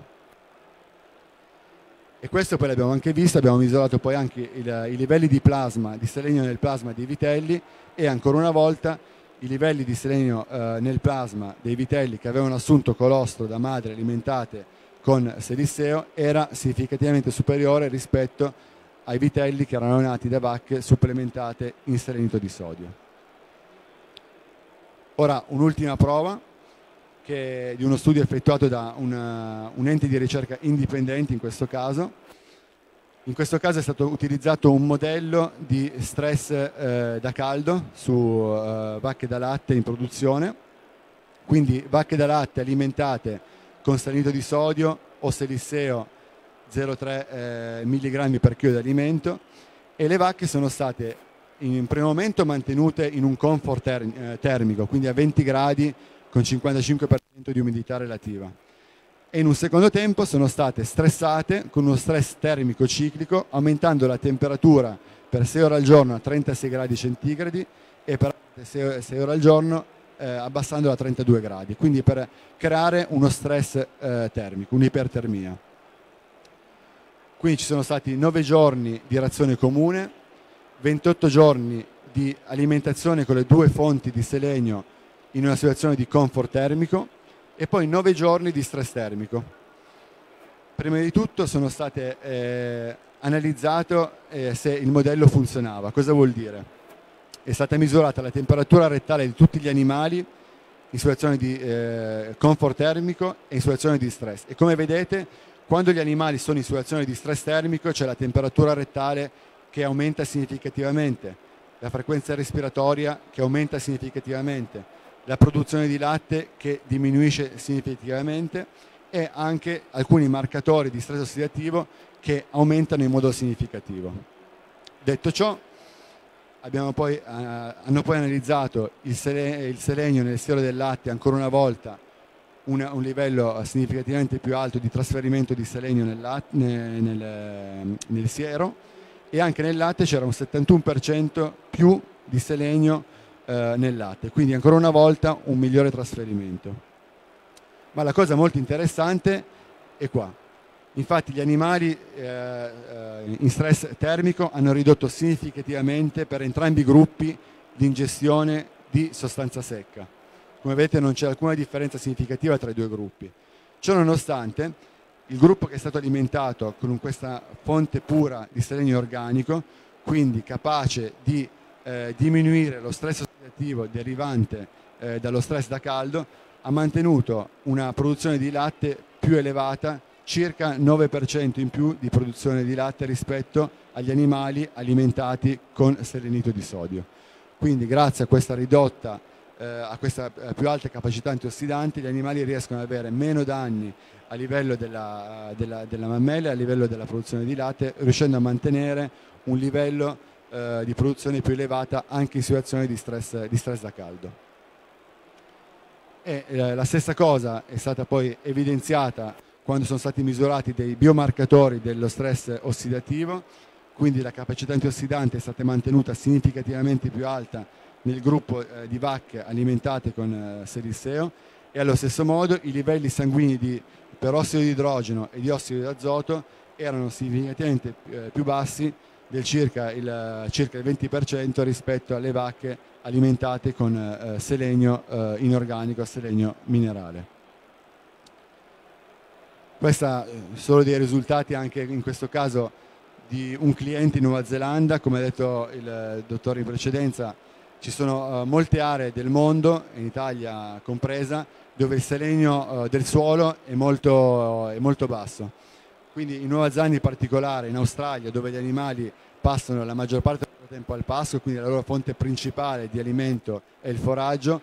E questo poi l'abbiamo anche visto, abbiamo misurato poi anche il, i livelli di plasma, di selenio nel plasma dei vitelli e ancora una volta i livelli di selenio eh, nel plasma dei vitelli che avevano assunto colostro da madri alimentate con selisseo era significativamente superiore rispetto ai vitelli che erano nati da vacche supplementate in selenito di sodio. Ora un'ultima prova che di uno studio effettuato da una, un ente di ricerca indipendente in questo caso. In questo caso è stato utilizzato un modello di stress eh, da caldo su eh, vacche da latte in produzione, quindi vacche da latte alimentate con salinito di sodio o selisseo 0,3 eh, mg per chilo di alimento e le vacche sono state in primo momento mantenute in un comfort eh, termico, quindi a 20 gradi con 55% di umidità relativa. E in un secondo tempo sono state stressate con uno stress termico ciclico, aumentando la temperatura per 6 ore al giorno a 36 gradi centigradi e per 6 ore al giorno eh, abbassandola a 32 gradi, quindi per creare uno stress eh, termico, un'ipertermia. Quindi ci sono stati 9 giorni di razione comune, 28 giorni di alimentazione con le due fonti di selenio in una situazione di comfort termico e poi 9 giorni di stress termico. Prima di tutto sono state eh, analizzato eh, se il modello funzionava. Cosa vuol dire? È stata misurata la temperatura rettale di tutti gli animali in situazione di eh, comfort termico e in situazione di stress. E come vedete, quando gli animali sono in situazione di stress termico c'è la temperatura rettale che aumenta significativamente, la frequenza respiratoria che aumenta significativamente, la produzione di latte che diminuisce significativamente e anche alcuni marcatori di stress ossidativo che aumentano in modo significativo. Detto ciò, poi, eh, hanno poi analizzato il, sele, il, selenio nel siero del latte ancora una volta una, un livello significativamente più alto di trasferimento di selenio nel, nel, nel, nel siero e anche nel latte c'era un 71% più di selenio eh, nel latte, quindi ancora una volta un migliore trasferimento. Ma la cosa molto interessante è qua. Infatti gli animali eh, eh, in stress termico hanno ridotto significativamente per entrambi i gruppi l'ingestione di sostanza secca. Come vedete non c'è alcuna differenza significativa tra i due gruppi. Ciò nonostante, il gruppo che è stato alimentato con questa fonte pura di selenio organico, quindi capace di eh, diminuire lo stress ossidativo derivante eh, dallo stress da caldo, ha mantenuto una produzione di latte più elevata, circa 9% in più di produzione di latte rispetto agli animali alimentati con selenito di sodio. Quindi grazie a questa ridotta, eh, a questa eh, più alta capacità antiossidanti, gli animali riescono ad avere meno danni a livello della, della, della mammella e a livello della produzione di latte, riuscendo a mantenere un livello eh, di produzione più elevata anche in situazioni di stress, di stress da caldo. E, eh, la stessa cosa è stata poi evidenziata quando sono stati misurati dei biomarcatori dello stress ossidativo, quindi la capacità antiossidante è stata mantenuta significativamente più alta nel gruppo eh, di vacche alimentate con eh, serisseo e allo stesso modo i livelli sanguigni di perossido di idrogeno e di ossido di azoto erano significativamente eh, più bassi del circa il, circa il 20% rispetto alle vacche alimentate con eh, selenio eh, inorganico, selenio minerale. Questi sono dei risultati anche in questo caso di un cliente in Nuova Zelanda, come ha detto il dottore in precedenza, ci sono uh, molte aree del mondo, in Italia compresa, dove il selenio uh, del suolo è molto, è molto basso. Quindi in Nuova Zelanda in particolare, in Australia, dove gli animali passano la maggior parte del tempo al pasco, quindi la loro fonte principale di alimento è il foraggio,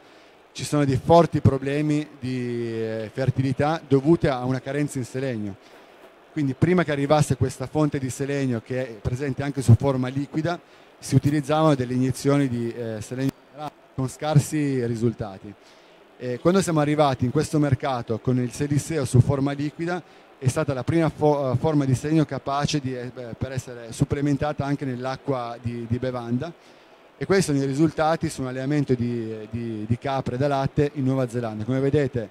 ci sono dei forti problemi di eh, fertilità dovuti a una carenza in selenio. Quindi prima che arrivasse questa fonte di selenio che è presente anche su forma liquida, si utilizzavano delle iniezioni di eh, selenio con scarsi risultati. E quando siamo arrivati in questo mercato con il sedisseo su forma liquida è stata la prima fo- eh, forma di selenio capace di, eh, per essere supplementata anche nell'acqua di, di, bevanda e questi sono i risultati su un allevamento di, di, capre da latte in Nuova Zelanda. Come vedete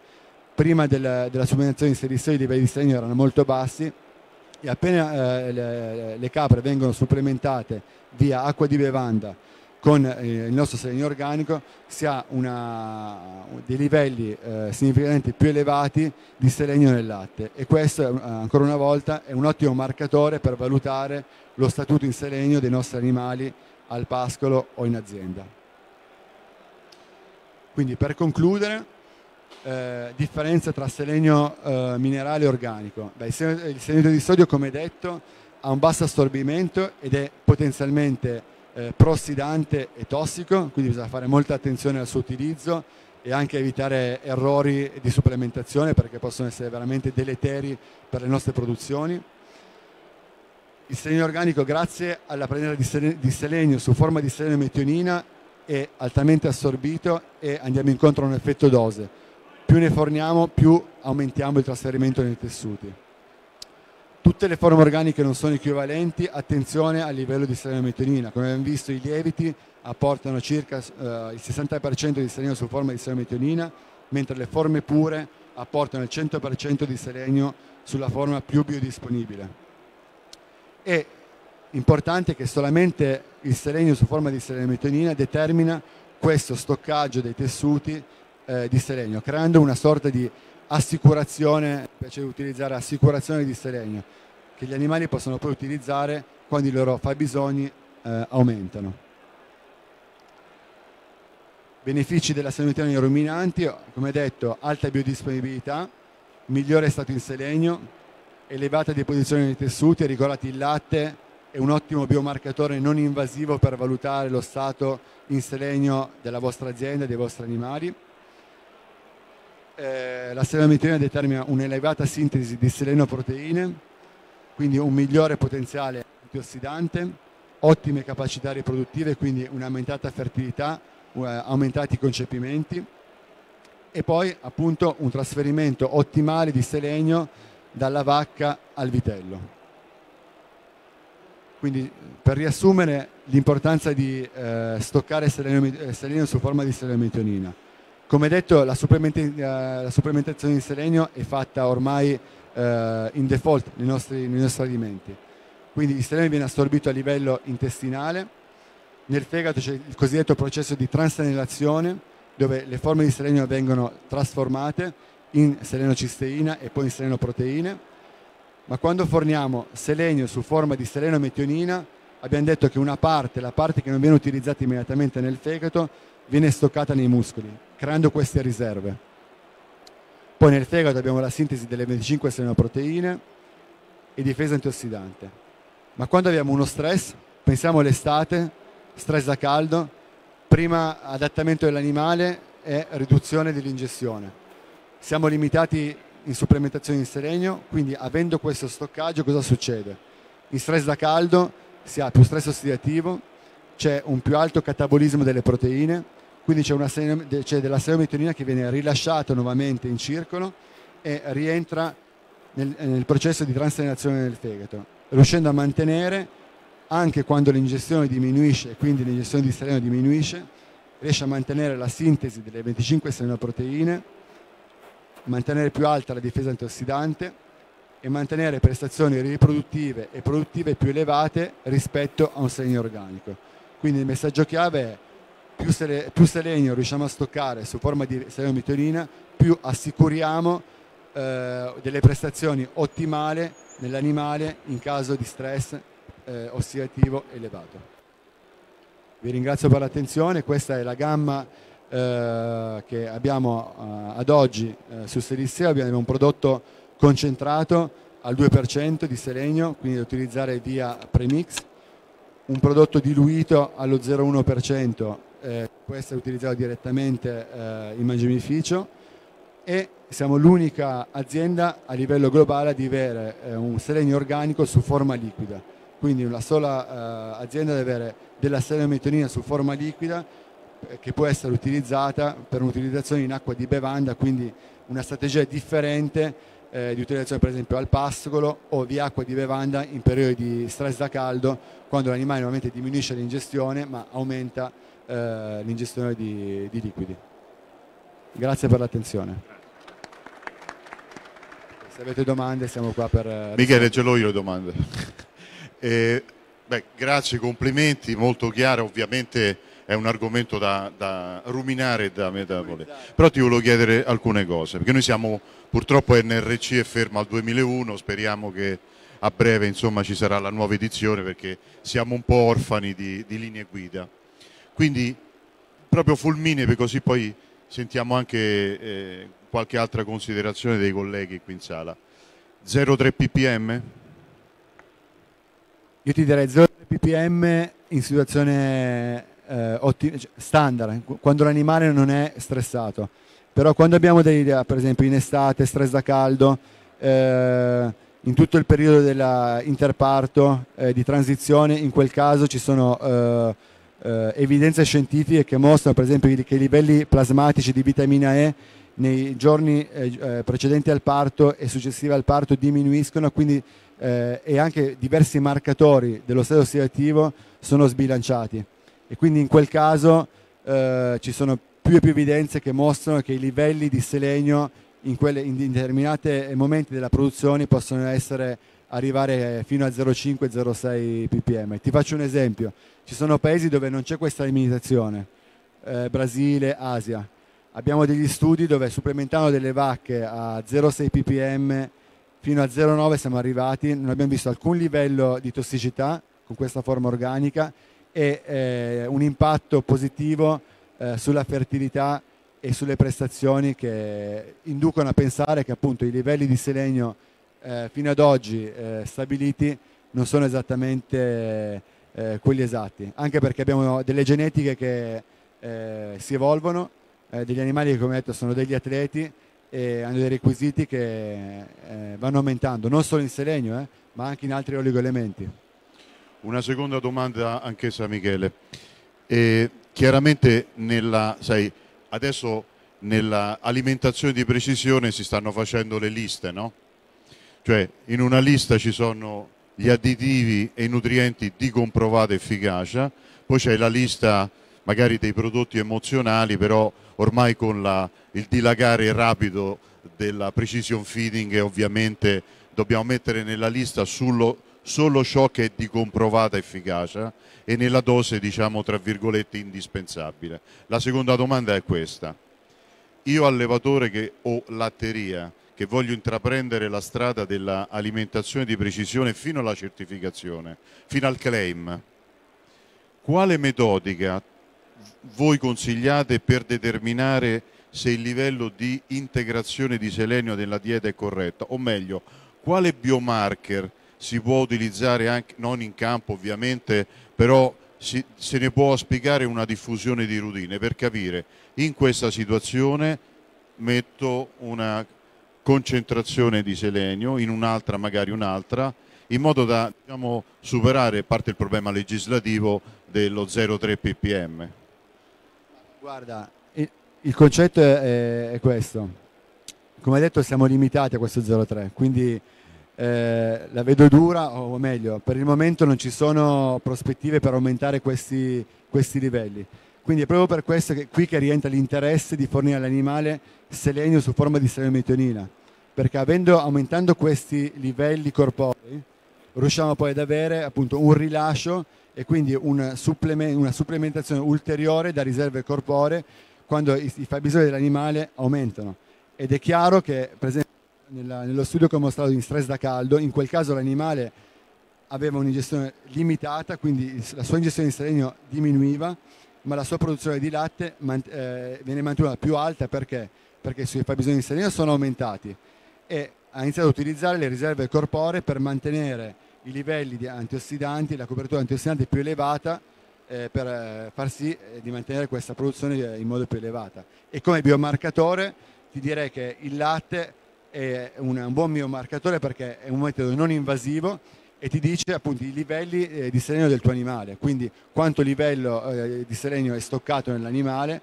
prima del, della supplementazione di sedisseo i livelli di selenio erano molto bassi e appena eh, le, le, capre vengono supplementate via acqua di bevanda con eh, il nostro selenio organico si ha una, dei livelli eh, significativamente più elevati di selenio nel latte e questo eh, ancora una volta è un ottimo marcatore per valutare lo statuto in selenio dei nostri animali al pascolo o in azienda. Quindi per concludere eh, differenza tra selenio eh, minerale e organico. Beh, il, selenio di sodio, come detto, ha un basso assorbimento ed è potenzialmente eh, prossidante e tossico, quindi bisogna fare molta attenzione al suo utilizzo e anche evitare errori di supplementazione perché possono essere veramente deleteri per le nostre produzioni. Il selenio organico, grazie alla presenza di selenio su forma di selenio metionina, è altamente assorbito e andiamo incontro a un effetto dose più ne forniamo più aumentiamo il trasferimento nei tessuti. Tutte le forme organiche non sono equivalenti, attenzione al livello di selenometionina, come abbiamo visto i lieviti apportano circa eh, il 60% di selenio su forma di selenometionina, mentre le forme pure apportano il 100% di selenio sulla forma più biodisponibile. È importante che solamente il selenio su forma di selenometionina determina questo stoccaggio dei tessuti eh, di selenio, creando una sorta di assicurazione, piace utilizzare assicurazione di selenio, che gli animali possono poi utilizzare quando i loro fabbisogni eh, aumentano. Benefici della selenio ruminanti, come detto, alta biodisponibilità, migliore stato in selenio, elevata deposizione dei tessuti, ricordate il latte è un ottimo biomarcatore non invasivo per valutare lo stato in selenio della vostra azienda e dei vostri animali eh, la selenometrina determina un'elevata sintesi di selenoproteine, quindi un migliore potenziale antiossidante, ottime capacità riproduttive, quindi un'aumentata fertilità, uh, aumentati concepimenti e poi appunto un trasferimento ottimale di selenio dalla vacca al vitello. Quindi per riassumere l'importanza di eh, stoccare selenio, eh, selenio su forma di selenometionina come detto, la, supplementi- eh, supplementazione di selenio è fatta ormai eh, in default nei nostri, nei nostri alimenti. Quindi il selenio viene assorbito a livello intestinale, nel fegato c'è il cosiddetto processo di transanellazione, dove le forme di selenio vengono trasformate in selenocisteina e poi in selenoproteine, ma quando forniamo selenio su forma di selenometionina abbiamo detto che una parte, la parte che non viene utilizzata immediatamente nel fegato, viene stoccata nei muscoli, creando queste riserve. Poi nel fegato abbiamo la sintesi delle 25 selenoproteine e difesa antiossidante. Ma quando abbiamo uno stress, pensiamo all'estate, stress da caldo, prima adattamento dell'animale e riduzione dell'ingestione. Siamo limitati in supplementazione di selenio, quindi avendo questo stoccaggio cosa succede? In stress da caldo si ha più stress ossidativo, c'è un più alto catabolismo delle proteine, quindi c'è, una, c'è della seleometonina che viene rilasciata nuovamente in circolo e rientra nel, nel processo di transenazione del fegato, riuscendo a mantenere anche quando l'ingestione diminuisce e quindi l'ingestione di seleno diminuisce, riesce a mantenere la sintesi delle 25 selenoproteine, mantenere più alta la difesa antiossidante e mantenere prestazioni riproduttive e produttive più elevate rispetto a un selenio organico. Quindi il messaggio chiave è più, sele, più selenio riusciamo a stoccare su forma di selenomitolina, più assicuriamo eh, delle prestazioni ottimali nell'animale in caso di stress eh, ossidativo elevato. Vi ringrazio per l'attenzione, questa è la gamma eh, che abbiamo eh, ad oggi eh, su Selisseo, abbiamo un prodotto concentrato al 2% di selenio, quindi da utilizzare via premix, un prodotto diluito allo 0,1%, eh, può essere utilizzato direttamente eh, in mangimificio e siamo l'unica azienda a livello globale a avere eh, un selenio organico su forma liquida. Quindi una sola eh, azienda deve avere della selenometonina su forma liquida eh, che può essere utilizzata per un'utilizzazione in acqua di bevanda, quindi una strategia differente eh, di utilizzazione per esempio al pascolo o di acqua di bevanda in periodi di stress da caldo, quando l'animale normalmente diminuisce l'ingestione ma aumenta eh, l'ingestione di, di liquidi. Grazie per l'attenzione. Se avete domande siamo qua per... Eh, Michele, ce l'ho io le domande. eh, beh, grazie, complimenti, molto chiaro, ovviamente è un argomento da, da ruminare e da metapole. Però ti volevo chiedere alcune cose, perché noi siamo purtroppo NRC è fermo al 2001, speriamo che a breve insomma, ci sarà la nuova edizione perché siamo un po' orfani di, di linee guida. Quindi proprio fulmine, così poi sentiamo anche eh, qualche altra considerazione dei colleghi qui in sala. 0,3 ppm? Io ti direi 0,3 ppm in situazione eh, cioè, standard, quando l'animale non è stressato. Però quando abbiamo dei, per esempio in estate, stress da caldo, eh, in tutto il periodo dell'interparto eh, di transizione, in quel caso ci sono eh, evidenze scientifiche che mostrano per esempio che i livelli plasmatici di vitamina E nei giorni eh, eh, precedenti al parto e successivi al parto diminuiscono quindi, eh, e anche diversi marcatori dello stato ossidativo sono sbilanciati. E quindi in quel caso eh, ci sono più e più evidenze che mostrano che i livelli di selenio in, quelle, in determinati momenti della produzione possono essere arrivare fino a 0,5-0,6 ppm. Ti faccio un esempio, ci sono paesi dove non c'è questa limitazione, eh, Brasile, Asia, abbiamo degli studi dove supplementando delle vacche a 0,6 ppm fino a 0,9 siamo arrivati, non abbiamo visto alcun livello di tossicità con questa forma organica e eh, un impatto positivo eh, sulla fertilità e sulle prestazioni che inducono a pensare che appunto i livelli di selenio eh, fino ad oggi eh, stabiliti non sono esattamente eh, quelli esatti, anche perché abbiamo delle genetiche che eh, si evolvono eh, degli animali che come detto sono degli atleti e hanno dei requisiti che eh, vanno aumentando, non solo in selenio, ma anche in altri oligoelementi. Una seconda domanda anch'essa Michele. E chiaramente nella, sai, adesso nell'alimentazione di precisione si stanno facendo le liste, no? Cioè in una lista ci sono gli additivi e i nutrienti di comprovata efficacia, poi c'è la lista magari dei prodotti emozionali, però ormai con la, il dilagare rapido della precision feeding ovviamente dobbiamo mettere nella lista sullo, solo ciò che è di comprovata efficacia e nella dose diciamo tra virgolette indispensabile. La seconda domanda è questa. Io allevatore che ho latteria che voglio intraprendere la strada dell'alimentazione di precisione fino alla certificazione, fino al claim, quale metodica voi consigliate per determinare se il livello di integrazione di selenio nella dieta è corretto, o meglio, quale biomarker si può utilizzare anche, non in campo ovviamente, però si, se ne può spiegare una diffusione di routine per capire in questa situazione metto una concentrazione di selenio, in un'altra magari un'altra, in modo da diciamo, superare parte il problema legislativo dello 0,3 ppm. Guarda, il, concetto è, è, questo. Come detto siamo limitati a questo 0,3, quindi eh, la vedo dura, o meglio, per il momento non ci sono prospettive per aumentare questi, questi livelli. Quindi è proprio per questo che qui che rientra l'interesse di fornire all'animale selenio su forma di seleniometionina, perché avendo, aumentando questi livelli corporei riusciamo poi ad avere appunto un rilascio e quindi una supplementazione ulteriore da riserve corporee quando i fabbisogni dell'animale aumentano. Ed è chiaro che, per esempio, nella, nello studio che ho mostrato in stress da caldo, in quel caso l'animale aveva un'ingestione limitata, quindi la sua ingestione di selenio diminuiva, ma la sua produzione di latte eh, viene mantenuta più alta perché? Perché i suoi fabbisogni di selenio sono aumentati e ha iniziato ad utilizzare le riserve corporee per mantenere i livelli di antiossidanti, la copertura antiossidanti più elevata eh, per eh, far sì eh, di mantenere questa produzione in modo più elevata. E come biomarcatore ti direi che il latte è un, un buon biomarcatore perché è un metodo non invasivo e ti dice appunto i livelli eh, di selenio del tuo animale, quindi quanto livello eh, di selenio è stoccato nell'animale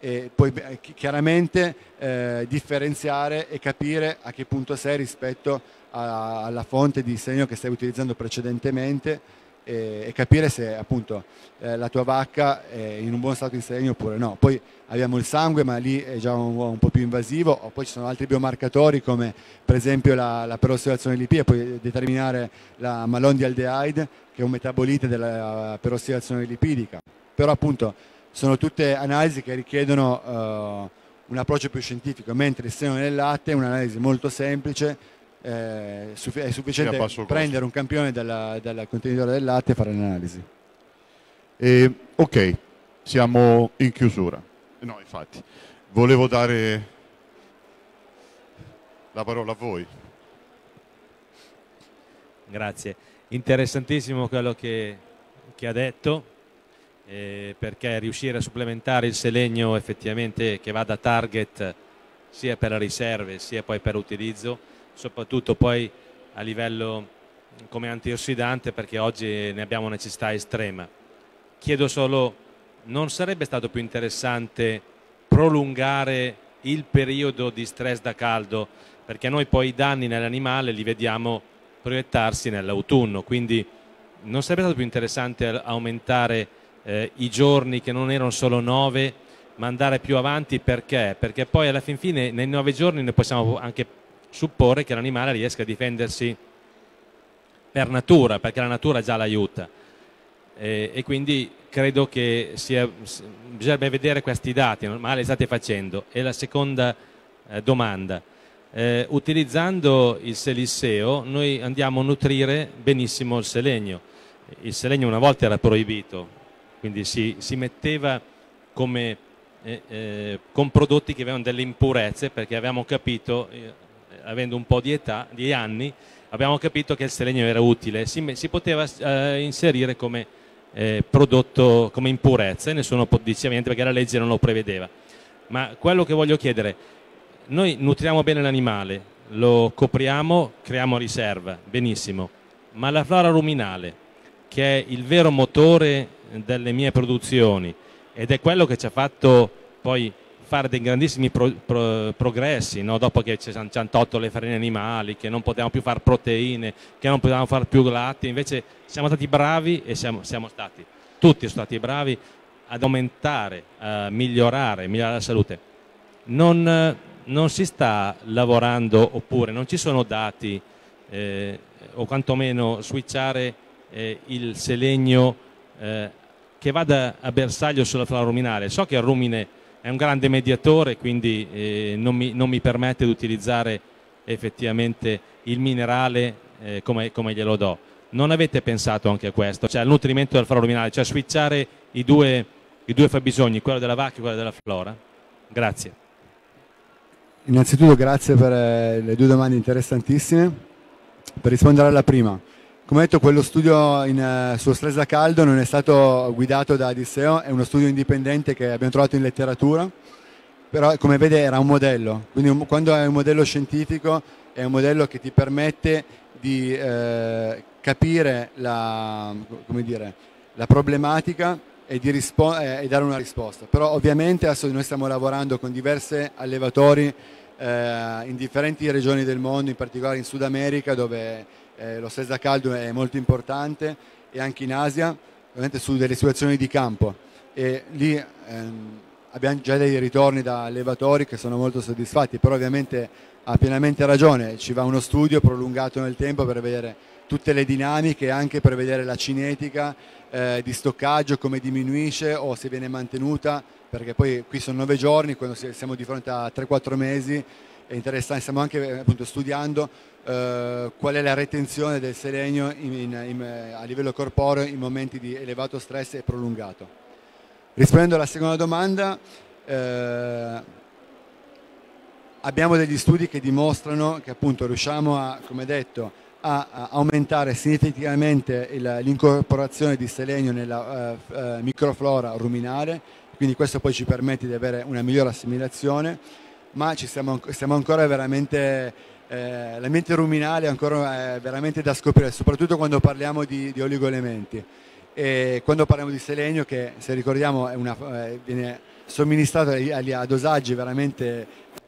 e poi eh, chiaramente eh, differenziare e capire a che punto sei rispetto a, alla fonte di selenio che stai utilizzando precedentemente e, e capire se appunto eh, la tua vacca è in un buon stato di selenio oppure no. Poi abbiamo il sangue ma lì è già un, un po' più invasivo, o poi ci sono altri biomarcatori come per esempio la, la perossidazione lipide, puoi determinare la malondialdehyde che è un metabolite della perossidazione lipidica. Però appunto sono tutte analisi che richiedono uh, un approccio più scientifico, mentre il seno nel latte è un'analisi molto semplice, eh, è sufficiente prendere un campione dal, dal contenitore del latte e fare l'analisi. Eh, ok, siamo in chiusura. No, infatti, volevo dare la parola a voi. Grazie. Interessantissimo quello che, che ha detto, eh, perché riuscire a supplementare il selegno effettivamente che va da target sia per le riserve sia poi per utilizzo soprattutto poi a livello come antiossidante perché oggi ne abbiamo necessità estrema. Chiedo solo, non sarebbe stato più interessante prolungare il periodo di stress da caldo perché noi poi i danni nell'animale li vediamo proiettarsi nell'autunno, quindi non sarebbe stato più interessante aumentare eh, i giorni che non erano solo nove ma andare più avanti perché? Perché poi alla fin fine nei nove giorni ne possiamo anche supporre che l'animale riesca a difendersi per natura, perché la natura già l'aiuta. E, e, quindi credo che sia, bisognerebbe vedere questi dati, ma li state facendo. E la seconda eh, domanda, eh, utilizzando il selisseo noi andiamo a nutrire benissimo il selegno. Il selegno una volta era proibito, quindi si, si metteva come, eh, eh con prodotti che avevano delle impurezze perché avevamo capito eh, avendo un po' di età, di anni, abbiamo capito che il selenio era utile, si, si poteva eh, inserire come eh, prodotto, come impurezza e nessuno diceva niente perché la legge non lo prevedeva. Ma quello che voglio chiedere, noi nutriamo bene l'animale, lo copriamo, creiamo riserva, benissimo, ma la flora ruminale, che è il vero motore delle mie produzioni ed è quello che ci ha fatto poi fare dei grandissimi pro, pro, progressi, no? dopo che ci hanno tolto le farine animali, che non potevamo più fare proteine, che non potevamo fare più latte, invece siamo stati bravi e siamo, siamo stati, tutti sono stati bravi ad aumentare, a migliorare, migliorare la salute. Non, non si sta lavorando oppure non ci sono dati eh, o quantomeno switchare eh, il selegno eh, che vada a bersaglio sulla flora ruminale. So che il rumine è un grande mediatore, quindi eh, non, mi, non, mi, permette di utilizzare effettivamente il minerale eh, come, come, glielo do. Non avete pensato anche a questo, cioè al nutrimento del flora luminale, cioè switchare i due, i due fabbisogni, quello della vacca e quello della flora? Grazie. innanzitutto grazie per eh, le due domande interessantissime. Per rispondere alla prima, come detto quello studio in, uh, sullo stress da caldo non è stato guidato da Adisseo, è uno studio indipendente che abbiamo trovato in letteratura, però come vede era un modello, quindi un, quando è un modello scientifico è un modello che ti permette di eh, capire la, dire, la problematica e, rispo- eh, e, dare una risposta. Però ovviamente adesso noi stiamo lavorando con diversi allevatori eh, in differenti regioni del mondo, in particolare in Sud America dove eh, lo stress da caldo è molto importante e anche in Asia, ovviamente su delle situazioni di campo. E lì ehm, abbiamo già dei ritorni da allevatori che sono molto soddisfatti, però ovviamente ha pienamente ragione, ci va uno studio prolungato nel tempo per vedere tutte le dinamiche, anche per vedere la cinetica eh, di stoccaggio, come diminuisce o se viene mantenuta, perché poi qui sono nove giorni, quando siamo di fronte a 3-4 mesi, è interessante, stiamo anche appunto, studiando eh, qual è la retenzione del selenio in, in, in, a livello corporeo in momenti di elevato stress e prolungato. Rispondendo alla seconda domanda, eh, abbiamo degli studi che dimostrano che appunto riusciamo a, come detto, a, aumentare significativamente l'incorporazione di selenio nella uh, uh, microflora ruminale, quindi questo poi ci permette di avere una migliore assimilazione, ma ci stiamo, stiamo ancora veramente, eh, l'ambiente ruminale è ancora eh, veramente da scoprire, soprattutto quando parliamo di, di oligoelementi. E quando parliamo di selenio, che se ricordiamo una, eh, viene somministrato a dosaggi veramente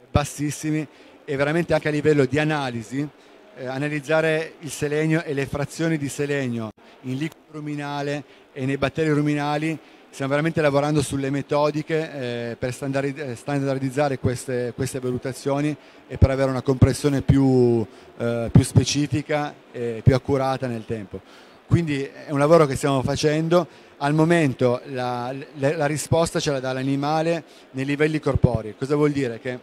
bassissimi e veramente anche a livello di analisi, eh, analizzare il selenio e le frazioni di selenio in liquido ruminale e nei batteri ruminali. Stiamo veramente lavorando sulle metodiche eh, per standardizzare queste, queste, valutazioni e per avere una compressione più, eh, più specifica e più accurata nel tempo. Quindi è un lavoro che stiamo facendo. Al momento la, la, la risposta ce la dà l'animale nei livelli corporei. Cosa vuol dire? Che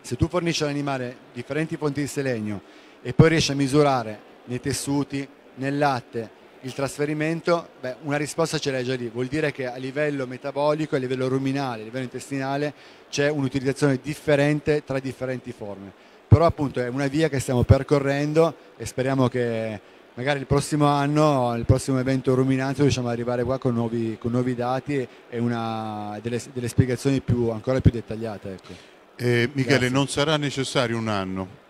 se tu fornisci all'animale differenti fonti di selenio e poi riesci a misurare nei tessuti, nel latte, il trasferimento, beh, una risposta ce l'hai già lì, vuol dire che a livello metabolico, a livello ruminale, a livello intestinale c'è un'utilizzazione differente tra differenti forme. Però appunto è una via che stiamo percorrendo e speriamo che magari il prossimo anno, il prossimo evento ruminante, riusciamo ad arrivare qua con nuovi, con nuovi dati e una, delle, delle, spiegazioni più, ancora più dettagliate. Ecco. Eh, Michele, Grazie. non sarà necessario un anno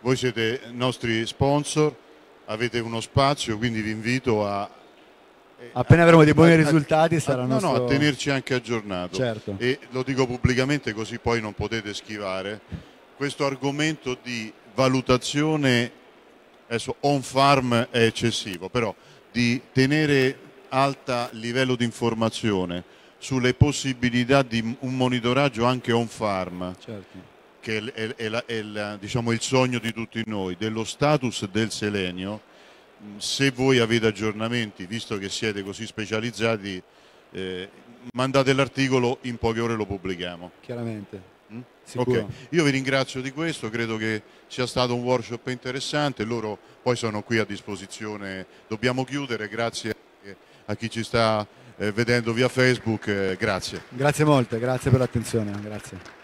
voi siete nostri sponsor, avete uno spazio, quindi vi invito a... Appena avremo dei buoni a, risultati a, sarà no, nostro... no, a tenerci anche aggiornato. Certo. E lo dico pubblicamente così poi non potete schivare. Questo argomento di valutazione, adesso on farm è eccessivo, però di tenere alta livello di informazione sulle possibilità di un monitoraggio anche on farm certo che è, è, è, è la, diciamo, il sogno di tutti noi, dello status del selenio, se voi avete aggiornamenti, visto che siete così specializzati, eh, mandate l'articolo, in poche ore lo pubblichiamo. Chiaramente. Mm? Okay. Io vi ringrazio di questo, credo che sia stato un workshop interessante, loro poi sono qui a disposizione, dobbiamo chiudere, grazie a chi ci sta eh, vedendo via Facebook, eh, grazie. Grazie molte, grazie per l'attenzione. Grazie.